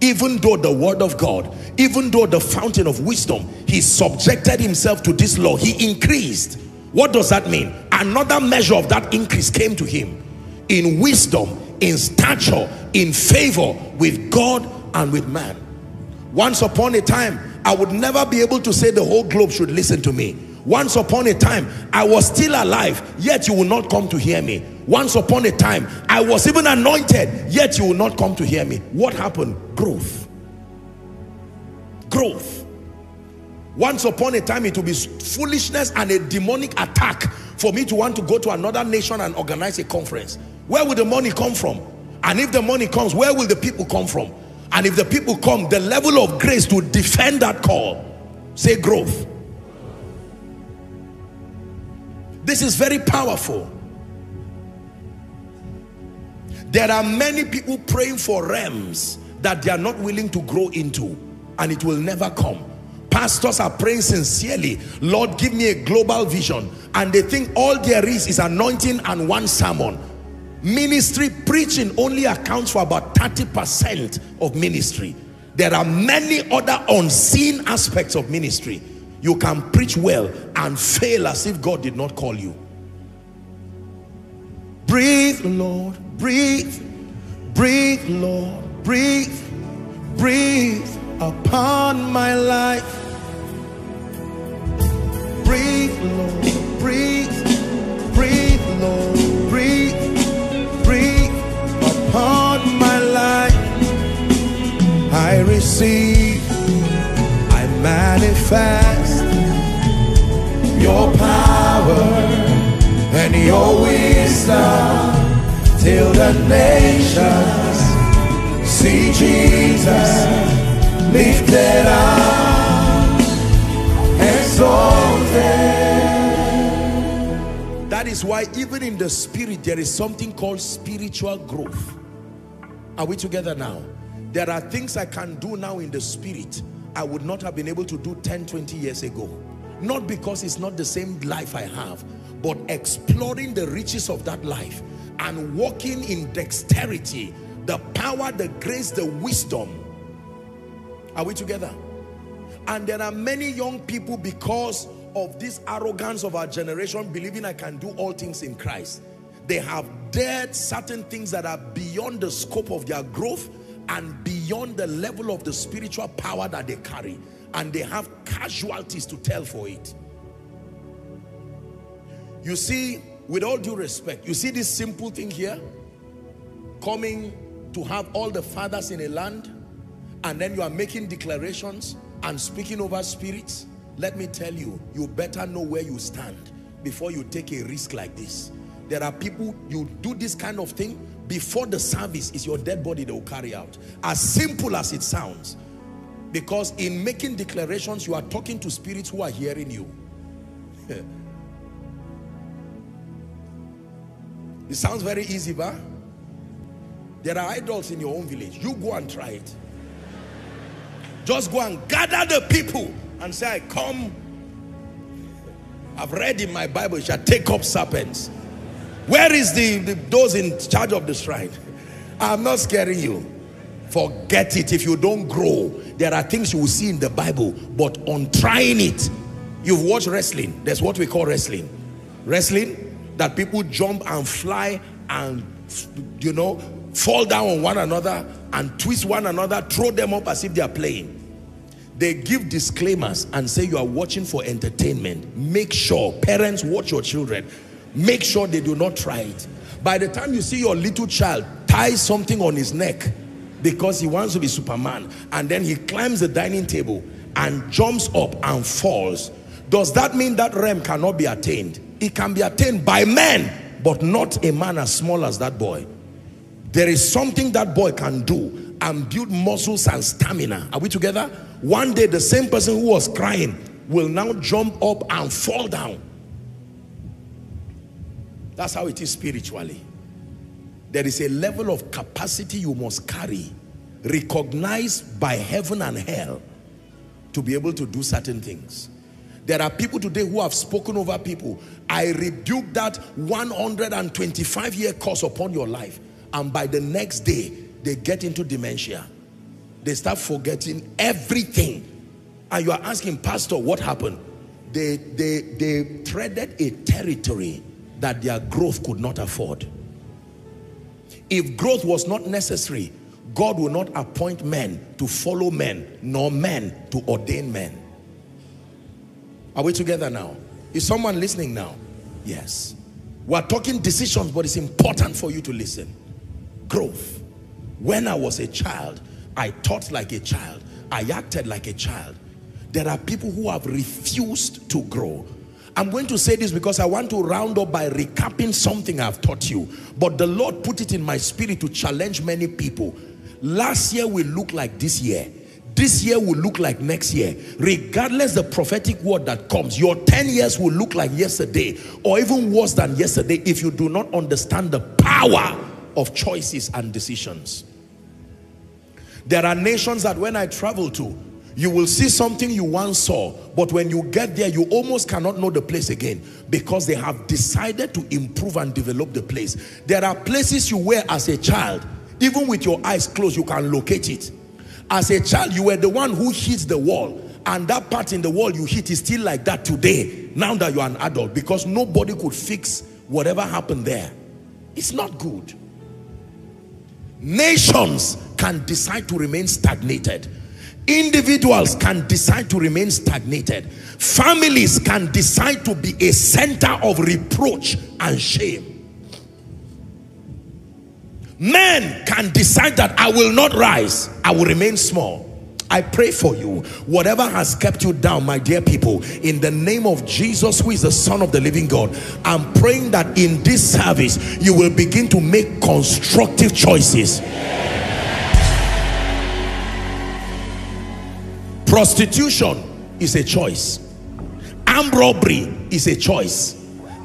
Speaker 2: even though the word of God, even though the fountain of wisdom, he subjected himself to this law, he increased. What does that mean? Another measure of that increase came to him in wisdom, in stature, in favor with God and with man. Once upon a time, I would never be able to say the whole globe should listen to me. Once upon a time, I was still alive, yet you will not come to hear me. Once upon a time, I was even anointed, yet you will not come to hear me. What happened? Growth. Growth. Once upon a time, it will be foolishness and a demonic attack for me to want to go to another nation and organize a conference. Where will the money come from? And if the money comes, where will the people come from? And if the people come, the level of grace to defend that call, say growth. This is very powerful. There are many people praying for realms that they are not willing to grow into and it will never come. Pastors are praying sincerely, Lord give me a global vision and they think all there is is anointing and one sermon. Ministry preaching only accounts for about 30% of ministry. There are many other unseen aspects of ministry. You can preach well and fail as if God did not call you. Breathe, Lord, breathe, breathe, Lord, breathe, breathe upon my life. Breathe, Lord, breathe, breathe, Lord, I receive, I manifest your power and your wisdom till the nations see Jesus lifted up, exalted. That is why even in the spirit there is something called spiritual growth. Are we together now? There are things I can do now in the spirit I would not have been able to do 10, 20 years ago. Not because it's not the same life I have, but exploring the riches of that life and walking in dexterity, the power, the grace, the wisdom. Are we together? And there are many young people because of this arrogance of our generation believing I can do all things in Christ. They have dared certain things that are beyond the scope of their growth and beyond the level of the spiritual power that they carry and they have casualties to tell for it. You see, with all due respect, you see this simple thing here? Coming to have all the fathers in a land and then you are making declarations and speaking over spirits. Let me tell you, you better know where you stand before you take a risk like this. There are people, you do this kind of thing, before the service is your dead body they will carry out. As simple as it sounds. Because in making declarations, you are talking to spirits who are hearing you. it sounds very easy, but there are idols in your own village. You go and try it. Just go and gather the people and say, I come. I've read in my Bible, shall take up serpents. Where is the, the those in charge of the shrine? I'm not scaring you. Forget it. If you don't grow, there are things you will see in the Bible, but on trying it, you've watched wrestling. That's what we call wrestling. Wrestling, that people jump and fly and, you know, fall down on one another and twist one another, throw them up as if they are playing. They give disclaimers and say you are watching for entertainment. Make sure, parents watch your children. Make sure they do not try it. By the time you see your little child tie something on his neck because he wants to be Superman and then he climbs the dining table and jumps up and falls does that mean that realm cannot be attained it can be attained by men but not a man as small as that boy There is something that boy can do and build muscles and stamina. Are we together? One day the same person who was crying will now jump up and fall down. That's how it is spiritually. There is a level of capacity you must carry, recognized by heaven and hell to be able to do certain things. There are people today who have spoken over people. I rebuke that 125 year course upon your life. And by the next day, they get into dementia. They start forgetting everything. And you are asking, Pastor, what happened? They, they, they treaded a territory that their growth could not afford. If growth was not necessary, God will not appoint men to follow men, nor men to ordain men. Are we together now? Is someone listening now? Yes. We're talking decisions, but it's important for you to listen. Growth. When I was a child, I thought like a child. I acted like a child. There are people who have refused to grow. I'm going to say this because I want to round up by recapping something I've taught you. But the Lord put it in my spirit to challenge many people. Last year will look like this year. This year will look like next year. Regardless the prophetic word that comes, your 10 years will look like yesterday or even worse than yesterday if you do not understand the power of choices and decisions. There are nations that when I travel to, you will see something you once saw, but when you get there, you almost cannot know the place again because they have decided to improve and develop the place. There are places you were as a child, even with your eyes closed, you can locate it. As a child, you were the one who hits the wall, and that part in the wall you hit is still like that today, now that you are an adult, because nobody could fix whatever happened there. It's not good. Nations can decide to remain stagnated Individuals can decide to remain stagnated. Families can decide to be a center of reproach and shame. Men can decide that I will not rise, I will remain small. I pray for you. Whatever has kept you down, my dear people, in the name of Jesus, who is the Son of the living God, I'm praying that in this service, you will begin to make constructive choices. Prostitution is a choice. Armed robbery is a choice.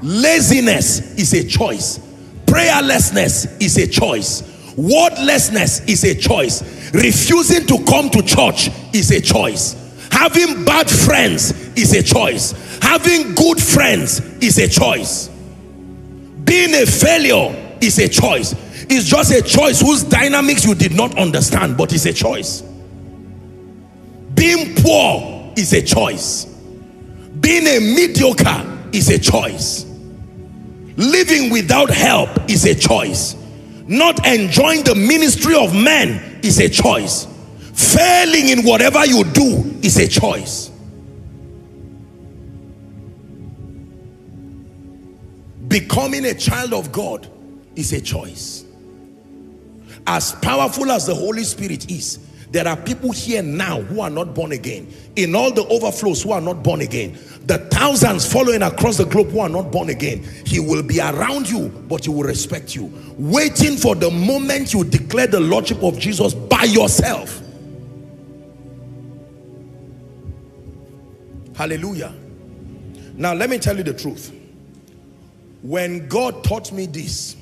Speaker 2: Laziness is a choice. Prayerlessness is a choice. Wordlessness is a choice. Refusing to come to church is a choice. Having bad friends is a choice. Having good friends is a choice. Being a failure is a choice. It's just a choice whose dynamics you did not understand, but it's a choice. Being poor is a choice. Being a mediocre is a choice. Living without help is a choice. Not enjoying the ministry of men is a choice. Failing in whatever you do is a choice. Becoming a child of God is a choice. As powerful as the Holy Spirit is, there are people here now who are not born again. In all the overflows who are not born again. The thousands following across the globe who are not born again. He will be around you, but he will respect you. Waiting for the moment you declare the Lordship of Jesus by yourself. Hallelujah. Now let me tell you the truth. When God taught me this,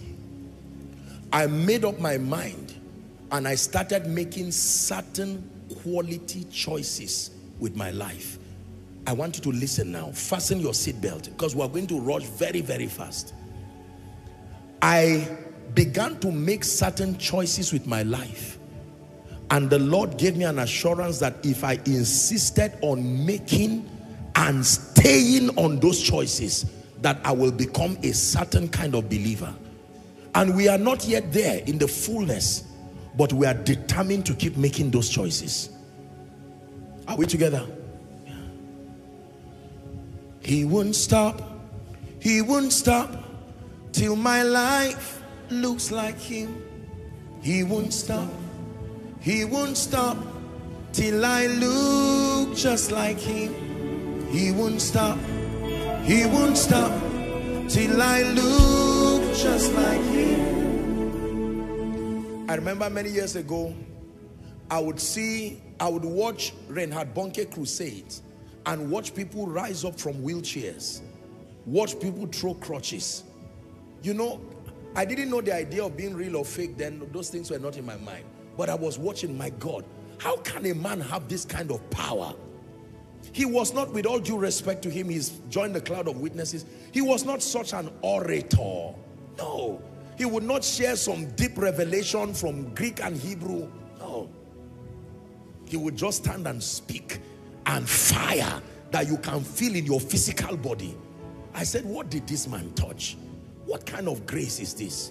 Speaker 2: I made up my mind and I started making certain quality choices with my life. I want you to listen now. Fasten your seatbelt because we're going to rush very, very fast. I began to make certain choices with my life. And the Lord gave me an assurance that if I insisted on making and staying on those choices, that I will become a certain kind of believer. And we are not yet there in the fullness but we are determined to keep making those choices. Are we together? Yeah. He won't stop. He won't stop till my life looks like him. He won't stop. He won't stop till I look just like him. He won't stop. He won't stop till I look just like him. I remember many years ago, I would see, I would watch Reinhard Bonnke crusades and watch people rise up from wheelchairs, watch people throw crutches. You know, I didn't know the idea of being real or fake then. Those things were not in my mind. But I was watching, my God, how can a man have this kind of power? He was not, with all due respect to him, he's joined the cloud of witnesses. He was not such an orator. No. He would not share some deep revelation from Greek and Hebrew. No. He would just stand and speak and fire that you can feel in your physical body. I said, what did this man touch? What kind of grace is this?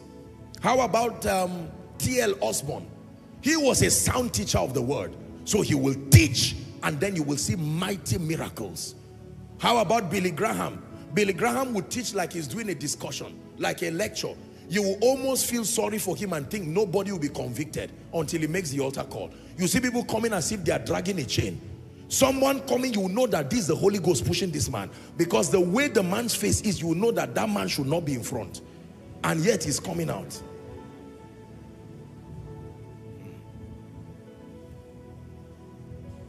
Speaker 2: How about um, T.L. Osborn? He was a sound teacher of the word. So he will teach and then you will see mighty miracles. How about Billy Graham? Billy Graham would teach like he's doing a discussion, like a lecture. You will almost feel sorry for him and think nobody will be convicted until he makes the altar call. You see people coming as if they are dragging a chain. Someone coming, you know that this is the Holy Ghost pushing this man. Because the way the man's face is, you know that that man should not be in front. And yet he's coming out.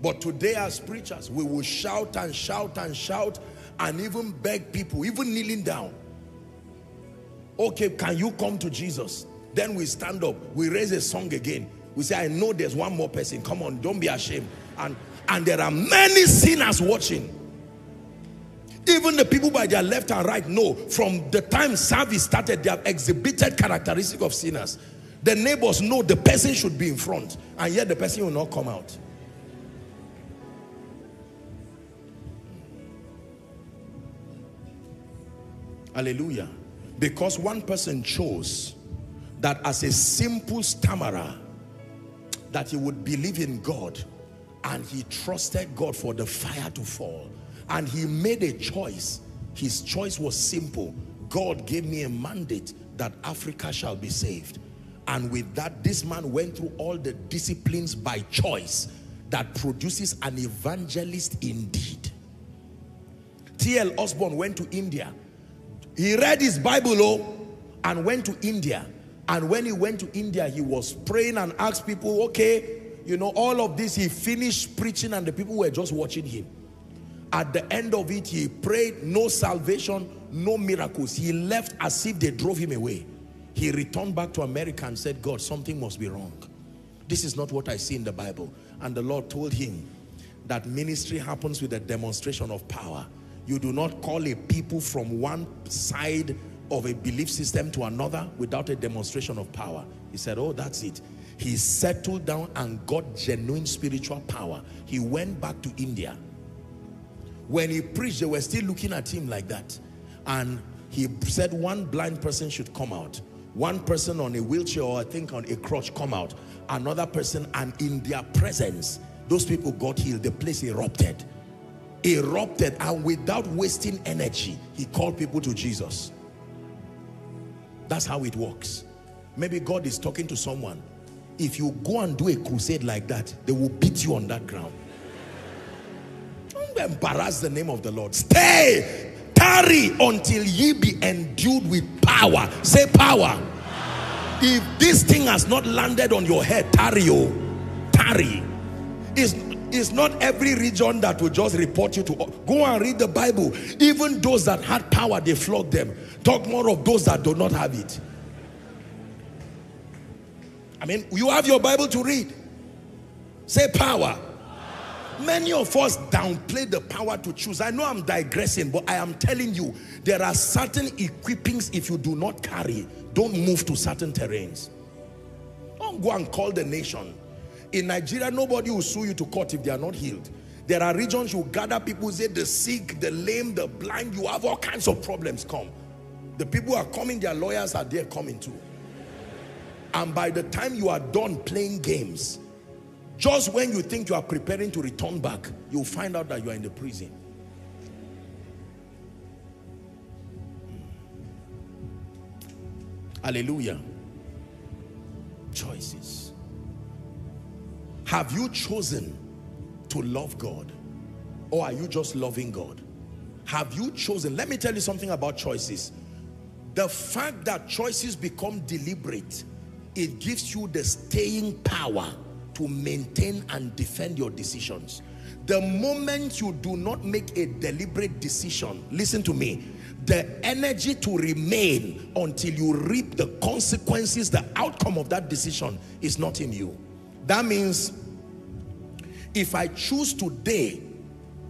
Speaker 2: But today as preachers, we will shout and shout and shout and even beg people, even kneeling down. Okay, can you come to Jesus? Then we stand up, we raise a song again. We say, I know there's one more person. Come on, don't be ashamed. And, and there are many sinners watching. Even the people by their left and right know from the time service started, they have exhibited characteristic of sinners. The neighbors know the person should be in front and yet the person will not come out. Hallelujah. Because one person chose that as a simple stammerer, that he would believe in God and he trusted God for the fire to fall. And he made a choice. His choice was simple. God gave me a mandate that Africa shall be saved. And with that, this man went through all the disciplines by choice that produces an evangelist indeed. T.L. Osborn went to India he read his Bible oh, and went to India. And when he went to India, he was praying and asked people, okay, you know, all of this, he finished preaching and the people were just watching him. At the end of it, he prayed, no salvation, no miracles. He left as if they drove him away. He returned back to America and said, God, something must be wrong. This is not what I see in the Bible. And the Lord told him that ministry happens with a demonstration of power. You do not call a people from one side of a belief system to another without a demonstration of power. He said, oh, that's it. He settled down and got genuine spiritual power. He went back to India. When he preached, they were still looking at him like that. And he said one blind person should come out. One person on a wheelchair or I think on a crutch come out. Another person and in their presence, those people got healed. The place erupted erupted and without wasting energy he called people to Jesus. That's how it works. Maybe God is talking to someone. If you go and do a crusade like that they will beat you on that ground. Don't embarrass the name of the Lord. Stay! Tarry until ye be endued with power. Say power. If this thing has not landed on your head tarry oh. Tarry. Is it's not every region that will just report you to. Go and read the Bible. Even those that had power, they flogged them. Talk more of those that do not have it. I mean, you have your Bible to read. Say power. Many of us downplay the power to choose. I know I'm digressing, but I am telling you, there are certain equippings if you do not carry, don't move to certain terrains. Don't go and call the nation. In Nigeria, nobody will sue you to court if they are not healed. There are regions you gather people, say the sick, the lame, the blind, you have all kinds of problems come. The people are coming, their lawyers are there coming too. And by the time you are done playing games, just when you think you are preparing to return back, you'll find out that you are in the prison. Hallelujah. Choices. Have you chosen to love God? Or are you just loving God? Have you chosen? Let me tell you something about choices. The fact that choices become deliberate it gives you the staying power to maintain and defend your decisions. The moment you do not make a deliberate decision, listen to me, the energy to remain until you reap the consequences, the outcome of that decision is not in you. That means if I choose today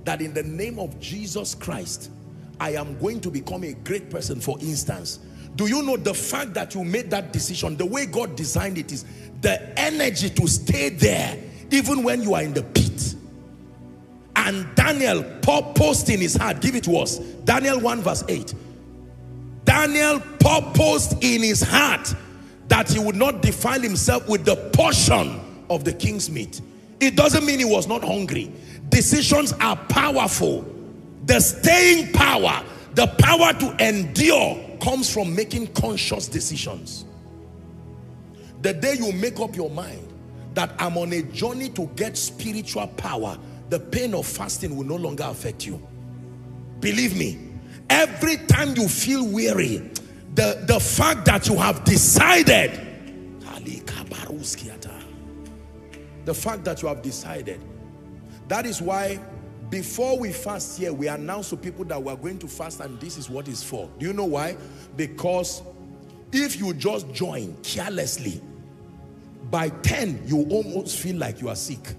Speaker 2: that in the name of Jesus Christ, I am going to become a great person, for instance, do you know the fact that you made that decision, the way God designed it is the energy to stay there even when you are in the pit. And Daniel purposed in his heart, give it to us. Daniel 1 verse 8. Daniel purposed in his heart that he would not defile himself with the portion of the king's meat. It doesn't mean he was not hungry. Decisions are powerful. The staying power, the power to endure comes from making conscious decisions. The day you make up your mind that I'm on a journey to get spiritual power, the pain of fasting will no longer affect you. Believe me, every time you feel weary, the, the fact that you have decided, the fact that you have decided, that is why before we fast here, we announce to people that we're going to fast and this is what it's for. Do you know why? Because if you just join carelessly, by 10, you almost feel like you are sick.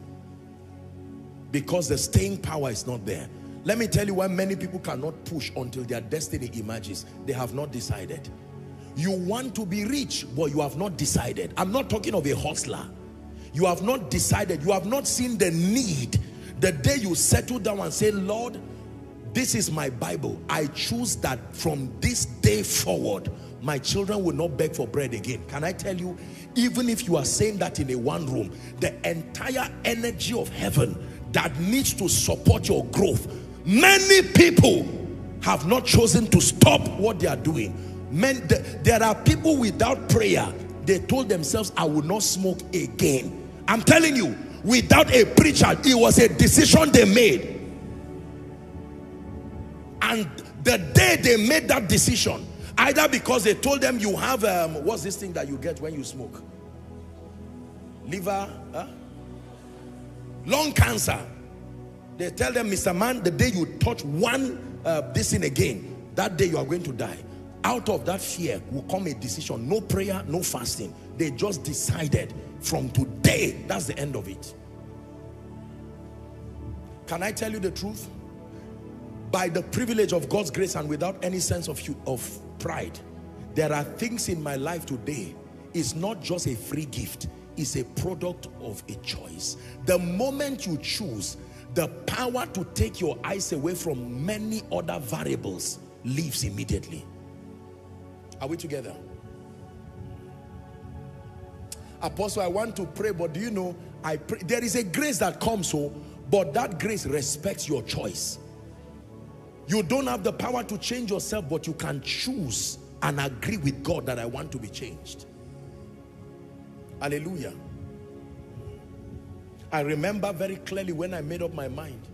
Speaker 2: Because the staying power is not there. Let me tell you why many people cannot push until their destiny emerges. They have not decided. You want to be rich, but you have not decided. I'm not talking of a hustler. You have not decided. You have not seen the need the day you settle down and say, Lord, this is my Bible. I choose that from this day forward, my children will not beg for bread again. Can I tell you, even if you are saying that in a one room, the entire energy of heaven that needs to support your growth, many people have not chosen to stop what they are doing. Men, there are people without prayer, they told themselves, I will not smoke again. I'm telling you, without a preacher. It was a decision they made. And the day they made that decision, either because they told them you have, um, what's this thing that you get when you smoke? Liver, huh? lung cancer. They tell them, Mr. Man, the day you touch one uh, this thing again, that day you are going to die. Out of that fear will come a decision. No prayer, no fasting. They just decided from today, that's the end of it. Can I tell you the truth? By the privilege of God's grace and without any sense of, of pride, there are things in my life today. It's not just a free gift. It's a product of a choice. The moment you choose, the power to take your eyes away from many other variables leaves immediately. Are we together? Apostle, I want to pray, but do you know, I pray, there is a grace that comes, so, but that grace respects your choice. You don't have the power to change yourself, but you can choose and agree with God that I want to be changed. Hallelujah. I remember very clearly when I made up my mind,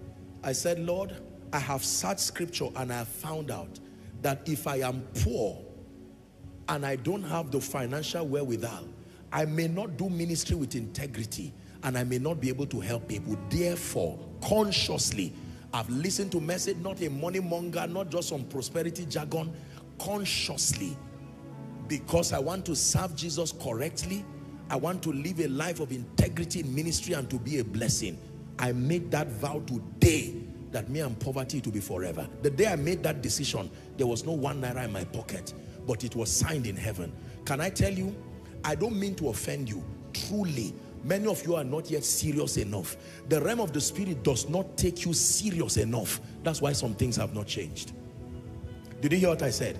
Speaker 2: I said, Lord, I have searched scripture and I have found out that if I am poor and I don't have the financial wherewithal, I may not do ministry with integrity and I may not be able to help people. Therefore, consciously, I've listened to message, not a money monger, not just some prosperity jargon, consciously, because I want to serve Jesus correctly. I want to live a life of integrity in ministry and to be a blessing. I made that vow today that me and poverty to be forever. The day I made that decision, there was no one naira in my pocket, but it was signed in heaven. Can I tell you, I don't mean to offend you. Truly, many of you are not yet serious enough. The realm of the spirit does not take you serious enough. That's why some things have not changed. Did you hear what I said?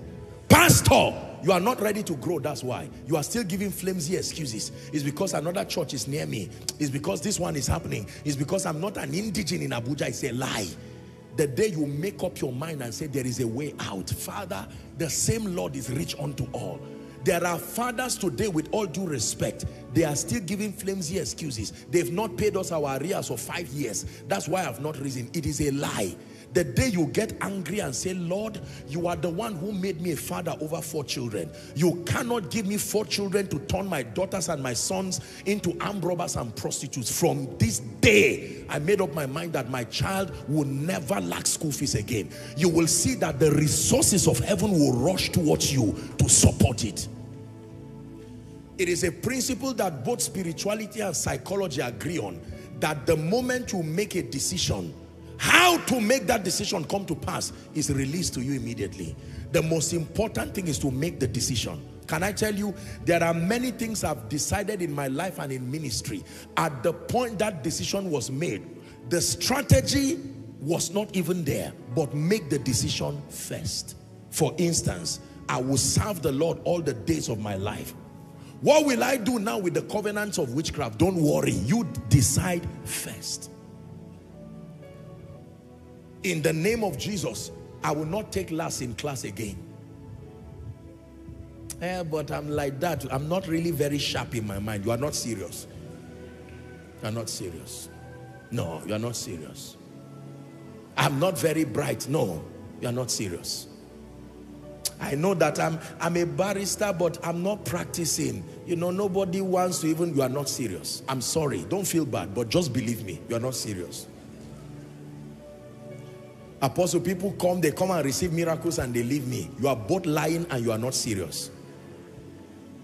Speaker 2: Pastor, you are not ready to grow. That's why. You are still giving flimsy excuses. It's because another church is near me. It's because this one is happening. It's because I'm not an indigene in Abuja. It's a lie. The day you make up your mind and say there is a way out. Father, the same Lord is rich unto all. There are fathers today, with all due respect, they are still giving flimsy excuses. They've not paid us our arrears for five years. That's why I've not risen. It is a lie. The day you get angry and say, Lord, you are the one who made me a father over four children. You cannot give me four children to turn my daughters and my sons into armed robbers and prostitutes. From this day, I made up my mind that my child will never lack school fees again. You will see that the resources of heaven will rush towards you to support it. It is a principle that both spirituality and psychology agree on that the moment you make a decision, how to make that decision come to pass is released to you immediately. The most important thing is to make the decision. Can I tell you, there are many things I've decided in my life and in ministry. At the point that decision was made, the strategy was not even there, but make the decision first. For instance, I will serve the Lord all the days of my life. What will I do now with the covenants of witchcraft? Don't worry, you decide first in the name of Jesus, I will not take last in class again. Eh, but I'm like that. I'm not really very sharp in my mind. You are not serious. You are not serious. No, you are not serious. I'm not very bright. No, you are not serious. I know that I'm, I'm a barrister, but I'm not practicing. You know, nobody wants to even, you are not serious. I'm sorry. Don't feel bad, but just believe me. You are not serious. Apostle, people come, they come and receive miracles and they leave me. You are both lying and you are not serious.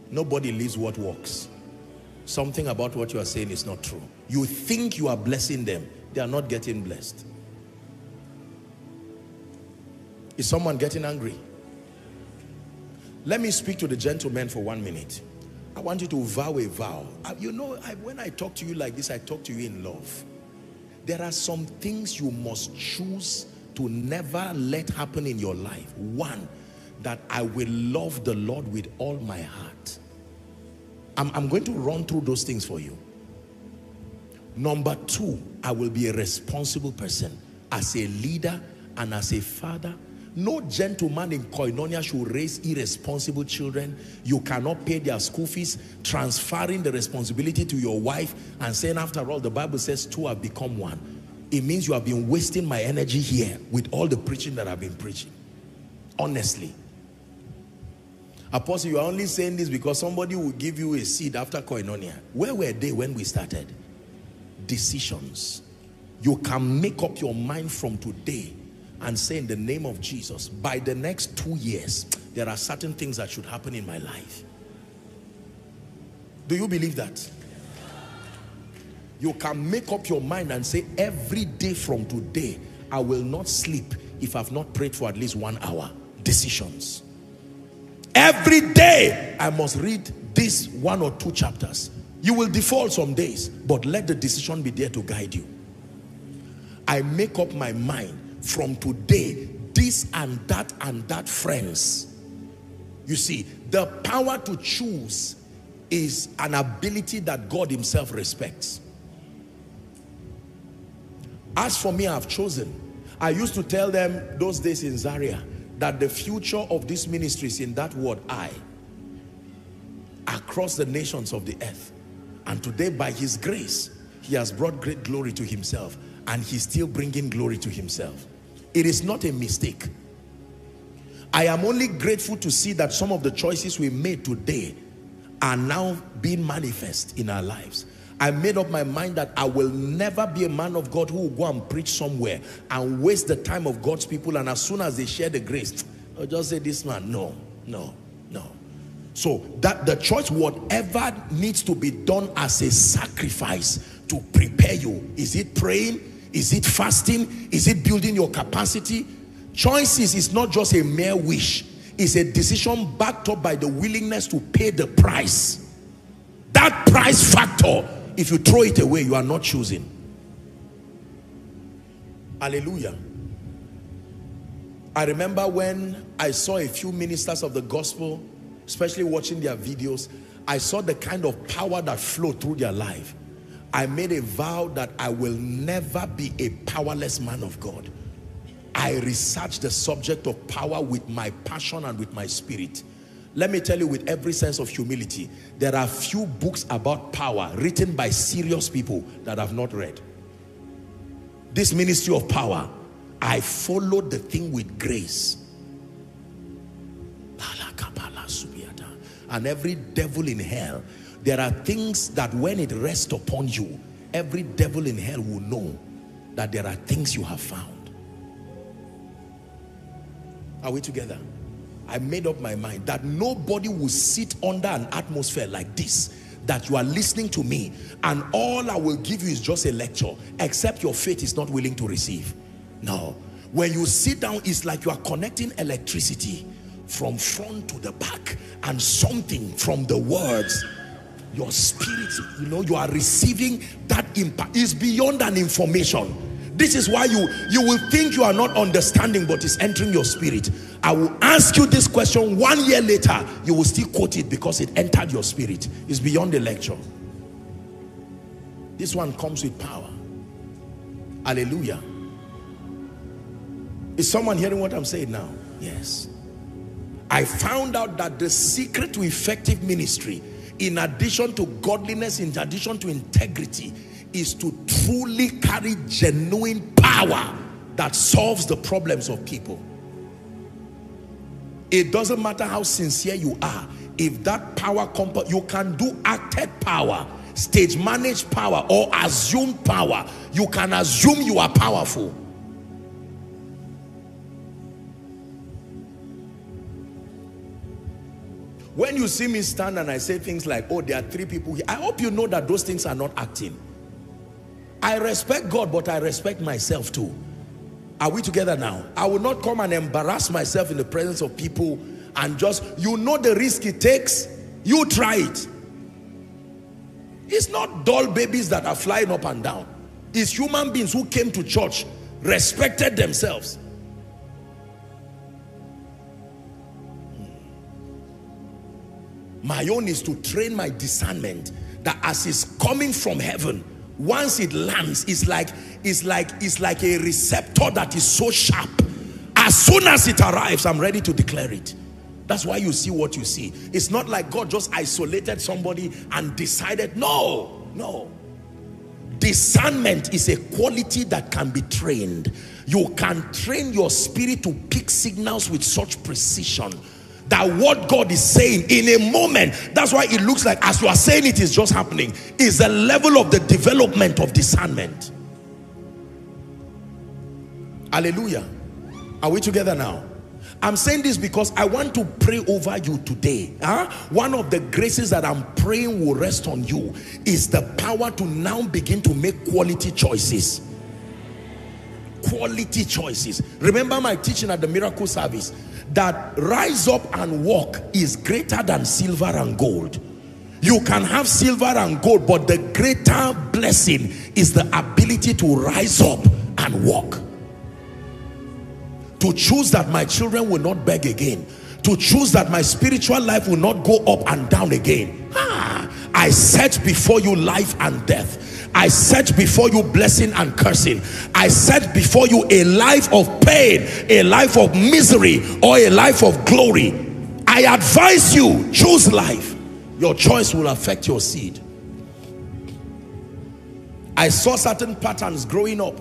Speaker 2: Nobody leaves what works. Something about what you are saying is not true. You think you are blessing them. They are not getting blessed. Is someone getting angry? Let me speak to the gentleman for one minute. I want you to vow a vow. Uh, you know, I, when I talk to you like this, I talk to you in love. There are some things you must choose to never let happen in your life. One, that I will love the Lord with all my heart. I'm, I'm going to run through those things for you. Number two, I will be a responsible person as a leader and as a father. No gentleman in Koinonia should raise irresponsible children. You cannot pay their school fees, transferring the responsibility to your wife and saying, after all, the Bible says two have become one it means you have been wasting my energy here with all the preaching that I've been preaching. Honestly. Apostle, you are only saying this because somebody will give you a seed after koinonia. Where were they when we started? Decisions. You can make up your mind from today and say in the name of Jesus, by the next two years, there are certain things that should happen in my life. Do you believe that? You can make up your mind and say, every day from today, I will not sleep if I've not prayed for at least one hour. Decisions. Every day, I must read this one or two chapters. You will default some days, but let the decision be there to guide you. I make up my mind from today, this and that and that friends. You see, the power to choose is an ability that God himself respects. As for me, I've chosen. I used to tell them those days in Zaria that the future of this ministry is in that word, I. Across the nations of the earth. And today, by his grace, he has brought great glory to himself. And he's still bringing glory to himself. It is not a mistake. I am only grateful to see that some of the choices we made today are now being manifest in our lives. I made up my mind that I will never be a man of God who will go and preach somewhere and waste the time of God's people. And as soon as they share the grace, I'll just say, this man, no, no, no. So that the church, whatever needs to be done as a sacrifice to prepare you. Is it praying? Is it fasting? Is it building your capacity? Choices is not just a mere wish. It's a decision backed up by the willingness to pay the price. That price factor if you throw it away, you are not choosing. Hallelujah. I remember when I saw a few ministers of the gospel, especially watching their videos, I saw the kind of power that flowed through their life. I made a vow that I will never be a powerless man of God. I researched the subject of power with my passion and with my spirit. Let me tell you with every sense of humility, there are few books about power written by serious people that I've not read. This ministry of power, I followed the thing with grace. And every devil in hell, there are things that when it rests upon you, every devil in hell will know that there are things you have found. Are we together? I made up my mind that nobody will sit under an atmosphere like this that you are listening to me and all I will give you is just a lecture except your faith is not willing to receive. No. When you sit down, it's like you are connecting electricity from front to the back and something from the words your spirit you know you are receiving that impact is beyond an information this is why you you will think you are not understanding but it's entering your spirit. I will ask you this question one year later. You will still quote it because it entered your spirit. It's beyond the lecture. This one comes with power. Hallelujah. Is someone hearing what i'm saying now? Yes. I found out that the secret to effective ministry, in addition to godliness, in addition to integrity, is to truly carry genuine power that solves the problems of people. It doesn't matter how sincere you are. If that power, you can do acted power, stage managed power, or assume power. You can assume you are powerful When you see me stand and I say things like, oh, there are three people here, I hope you know that those things are not acting. I respect God, but I respect myself too. Are we together now? I will not come and embarrass myself in the presence of people and just, you know the risk it takes, you try it. It's not dull babies that are flying up and down. It's human beings who came to church, respected themselves, My own is to train my discernment that as it's coming from heaven, once it lands, it's like it's like it's like a receptor that is so sharp. As soon as it arrives, I'm ready to declare it. That's why you see what you see. It's not like God just isolated somebody and decided, no, no. Discernment is a quality that can be trained. You can train your spirit to pick signals with such precision that what God is saying in a moment, that's why it looks like as you are saying it is just happening, is the level of the development of discernment. Hallelujah. Are we together now? I'm saying this because I want to pray over you today. Huh? One of the graces that I'm praying will rest on you is the power to now begin to make quality choices. Quality choices. Remember my teaching at the miracle service that rise up and walk is greater than silver and gold. You can have silver and gold, but the greater blessing is the ability to rise up and walk. To choose that my children will not beg again. To choose that my spiritual life will not go up and down again. Ah, I set before you life and death I set before you blessing and cursing. I set before you a life of pain, a life of misery, or a life of glory. I advise you, choose life. Your choice will affect your seed. I saw certain patterns growing up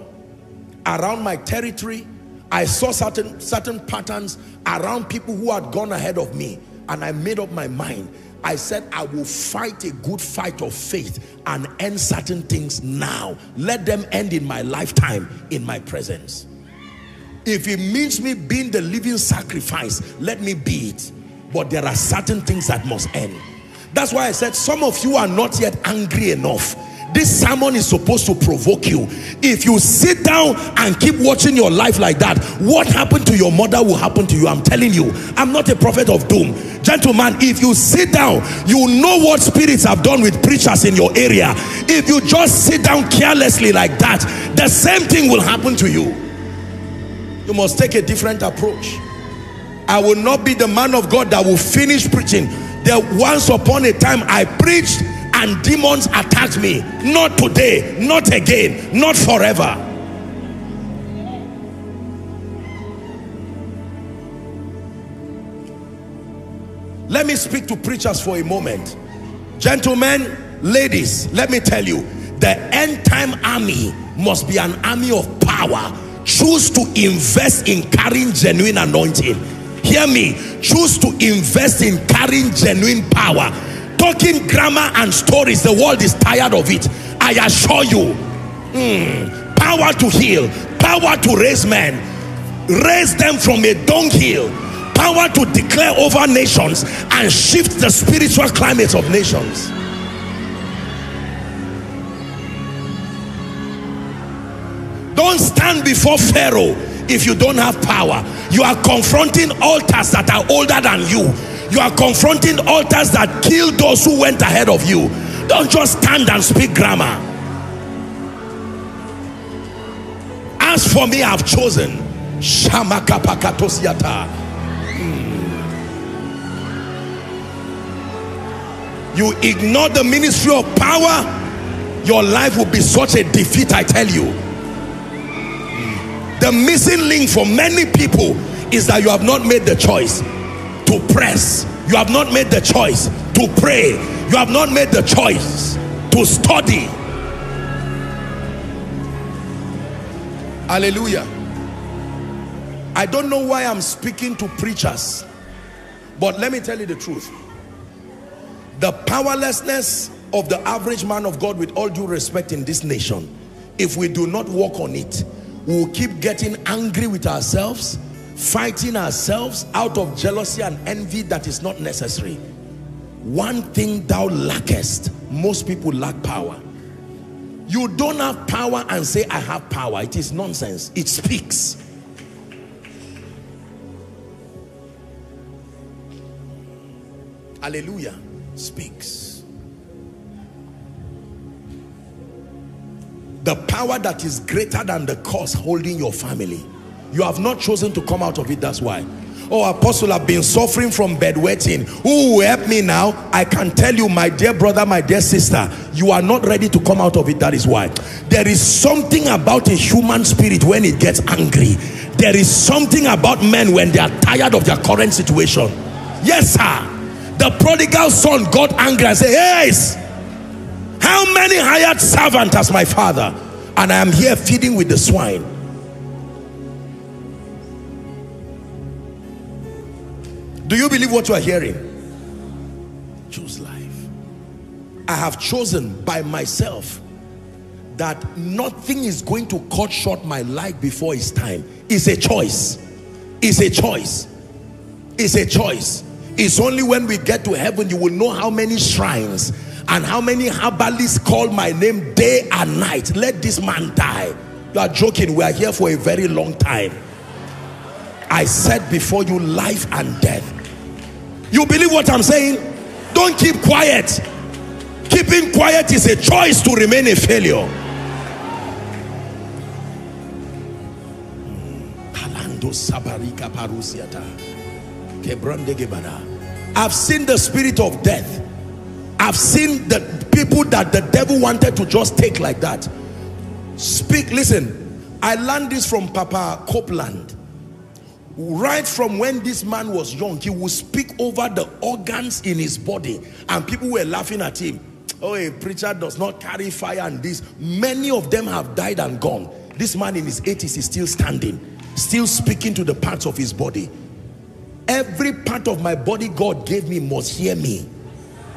Speaker 2: around my territory. I saw certain, certain patterns around people who had gone ahead of me. And I made up my mind I said, I will fight a good fight of faith and end certain things now. Let them end in my lifetime, in my presence. If it means me being the living sacrifice, let me be it. But there are certain things that must end. That's why I said some of you are not yet angry enough this sermon is supposed to provoke you. If you sit down and keep watching your life like that what happened to your mother will happen to you. I'm telling you. I'm not a prophet of doom. Gentlemen if you sit down you know what spirits have done with preachers in your area. If you just sit down carelessly like that the same thing will happen to you. You must take a different approach. I will not be the man of god that will finish preaching. There once upon a time i preached and demons attacked me. Not today not again not forever. Let me speak to preachers for a moment. Gentlemen ladies let me tell you the end time army must be an army of power. Choose to invest in carrying genuine anointing. Hear me. Choose to invest in carrying genuine power talking grammar and stories the world is tired of it. I assure you. Mm, power to heal. Power to raise men. Raise them from a dunghill. Power to declare over nations and shift the spiritual climate of nations. Don't stand before pharaoh if you don't have power. You are confronting altars that are older than you you are confronting altars that killed those who went ahead of you. Don't just stand and speak grammar. As for me i've chosen. Hmm. you ignore the ministry of power your life will be such a defeat i tell you. The missing link for many people is that you have not made the choice to press. You have not made the choice to pray. You have not made the choice to study. Hallelujah. I don't know why i'm speaking to preachers but let me tell you the truth. The powerlessness of the average man of god with all due respect in this nation if we do not work on it we will keep getting angry with ourselves fighting ourselves out of jealousy and envy that is not necessary. One thing thou lackest most people lack power. You don't have power and say i have power. It is nonsense. It speaks. Hallelujah. Speaks. The power that is greater than the cause holding your family you have not chosen to come out of it that's why. Oh apostle i've been suffering from bedwetting who will help me now? I can tell you my dear brother my dear sister you are not ready to come out of it that is why. There is something about a human spirit when it gets angry. There is something about men when they are tired of their current situation. Yes sir. The prodigal son got angry and said hey how many hired servant has my father? And i am here feeding with the swine do you believe what you are hearing? Choose life. I have chosen by myself that nothing is going to cut short my life before it's time. It's a choice. It's a choice. It's a choice. It's only when we get to heaven you will know how many shrines and how many herbalists call my name day and night. Let this man die. You are joking. We are here for a very long time I said before you life and death. You believe what I'm saying? Don't keep quiet. Keeping quiet is a choice to remain a failure. I've seen the spirit of death. I've seen the people that the devil wanted to just take like that. Speak listen. I learned this from Papa Copeland right from when this man was young he would speak over the organs in his body and people were laughing at him. Oh a preacher does not carry fire and this. Many of them have died and gone. This man in his 80s is still standing still speaking to the parts of his body. Every part of my body God gave me must hear me.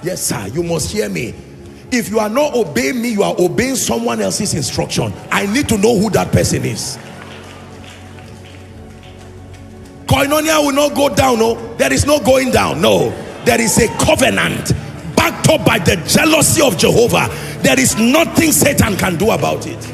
Speaker 2: Yes sir you must hear me. If you are not obeying me you are obeying someone else's instruction. I need to know who that person is koinonia will not go down no there is no going down no. There is a covenant backed up by the jealousy of Jehovah. There is nothing Satan can do about it.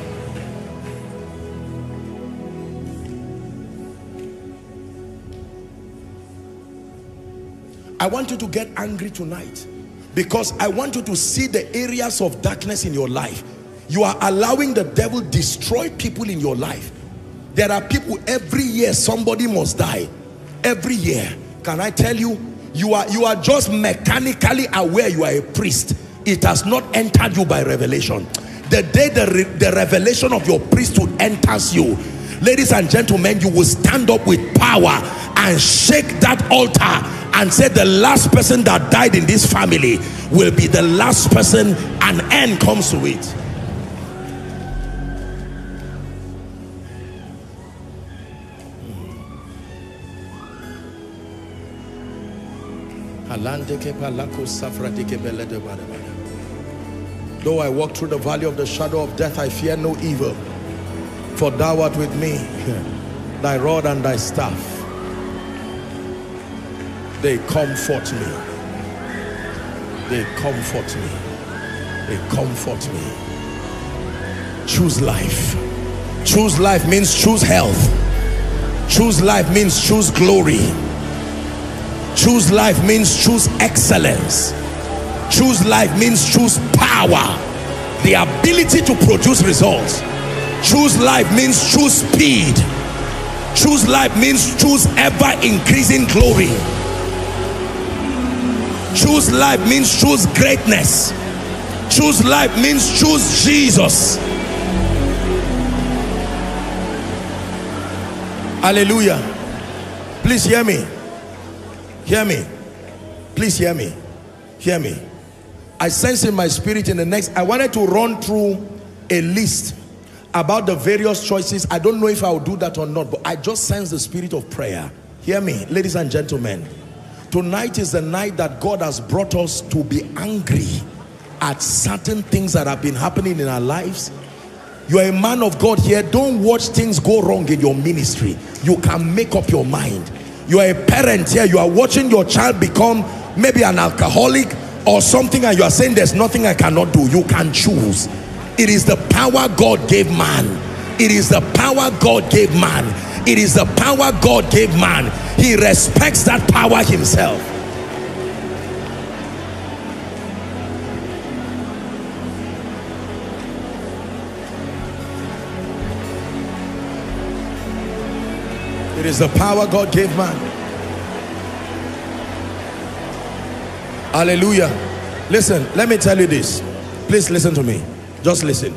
Speaker 2: I want you to get angry tonight because I want you to see the areas of darkness in your life. You are allowing the devil destroy people in your life there are people every year somebody must die. Every year. Can I tell you? You are you are just mechanically aware you are a priest. It has not entered you by revelation. The day the, re the revelation of your priesthood enters you ladies and gentlemen you will stand up with power and shake that altar and said the last person that died in this family will be the last person and end comes to it Though I walk through the valley of the shadow of death, I fear no evil. For thou art with me, thy rod and thy staff. They comfort me. They comfort me. They comfort me. Choose life. Choose life means choose health. Choose life means choose glory. Choose life means choose excellence. Choose life means choose power. The ability to produce results. Choose life means choose speed. Choose life means choose ever increasing glory. Choose life means choose greatness. Choose life means choose Jesus. Hallelujah. Please hear me. Hear me. Please hear me. Hear me. I sense in my spirit in the next, I wanted to run through a list about the various choices. I don't know if I'll do that or not, but I just sense the spirit of prayer. Hear me, ladies and gentlemen. Tonight is the night that God has brought us to be angry at certain things that have been happening in our lives. You are a man of God here. Don't watch things go wrong in your ministry. You can make up your mind. You are a parent here. You are watching your child become maybe an alcoholic or something and you are saying there's nothing I cannot do. You can choose. It is the power God gave man. It is the power God gave man. It is the power God gave man. He respects that power himself. It is the power God gave man. Hallelujah. Listen, let me tell you this. Please listen to me. Just listen.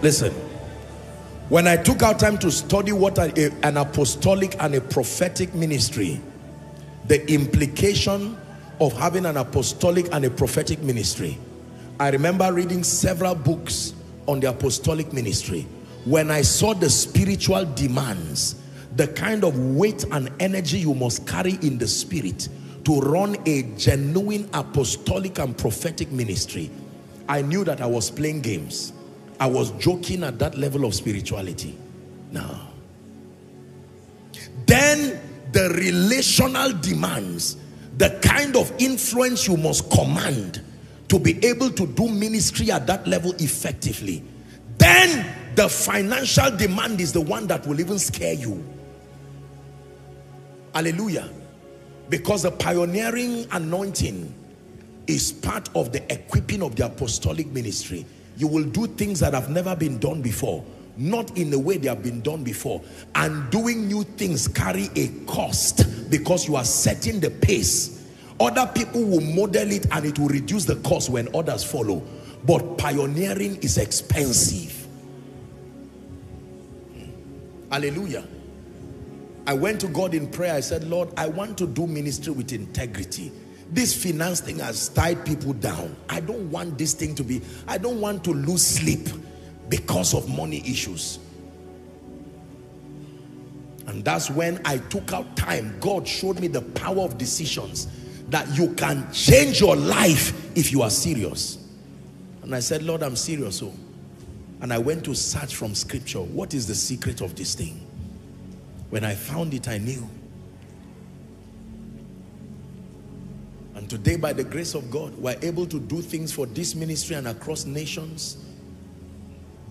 Speaker 2: Listen. When I took out time to study what a, an apostolic and a prophetic ministry, the implication of having an apostolic and a prophetic ministry, I remember reading several books on the apostolic ministry. When I saw the spiritual demands, the kind of weight and energy you must carry in the spirit to run a genuine apostolic and prophetic ministry, I knew that I was playing games. I was joking at that level of spirituality. Now, then the relational demands, the kind of influence you must command to be able to do ministry at that level effectively. Then the financial demand is the one that will even scare you. Hallelujah. Because the pioneering anointing is part of the equipping of the apostolic ministry. You will do things that have never been done before, not in the way they have been done before. And doing new things carry a cost because you are setting the pace. Other people will model it and it will reduce the cost when others follow. But pioneering is expensive. Hmm. Hallelujah. I went to God in prayer. I said, Lord, I want to do ministry with integrity. This finance thing has tied people down. I don't want this thing to be, I don't want to lose sleep because of money issues. And that's when I took out time. God showed me the power of decisions that you can change your life if you are serious. And I said, Lord, I'm serious. So, oh. and I went to search from scripture. What is the secret of this thing? When I found it, I knew. And today, by the grace of God, we're able to do things for this ministry and across nations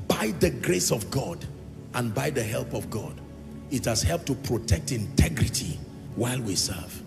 Speaker 2: by the grace of God and by the help of God. It has helped to protect integrity while we serve.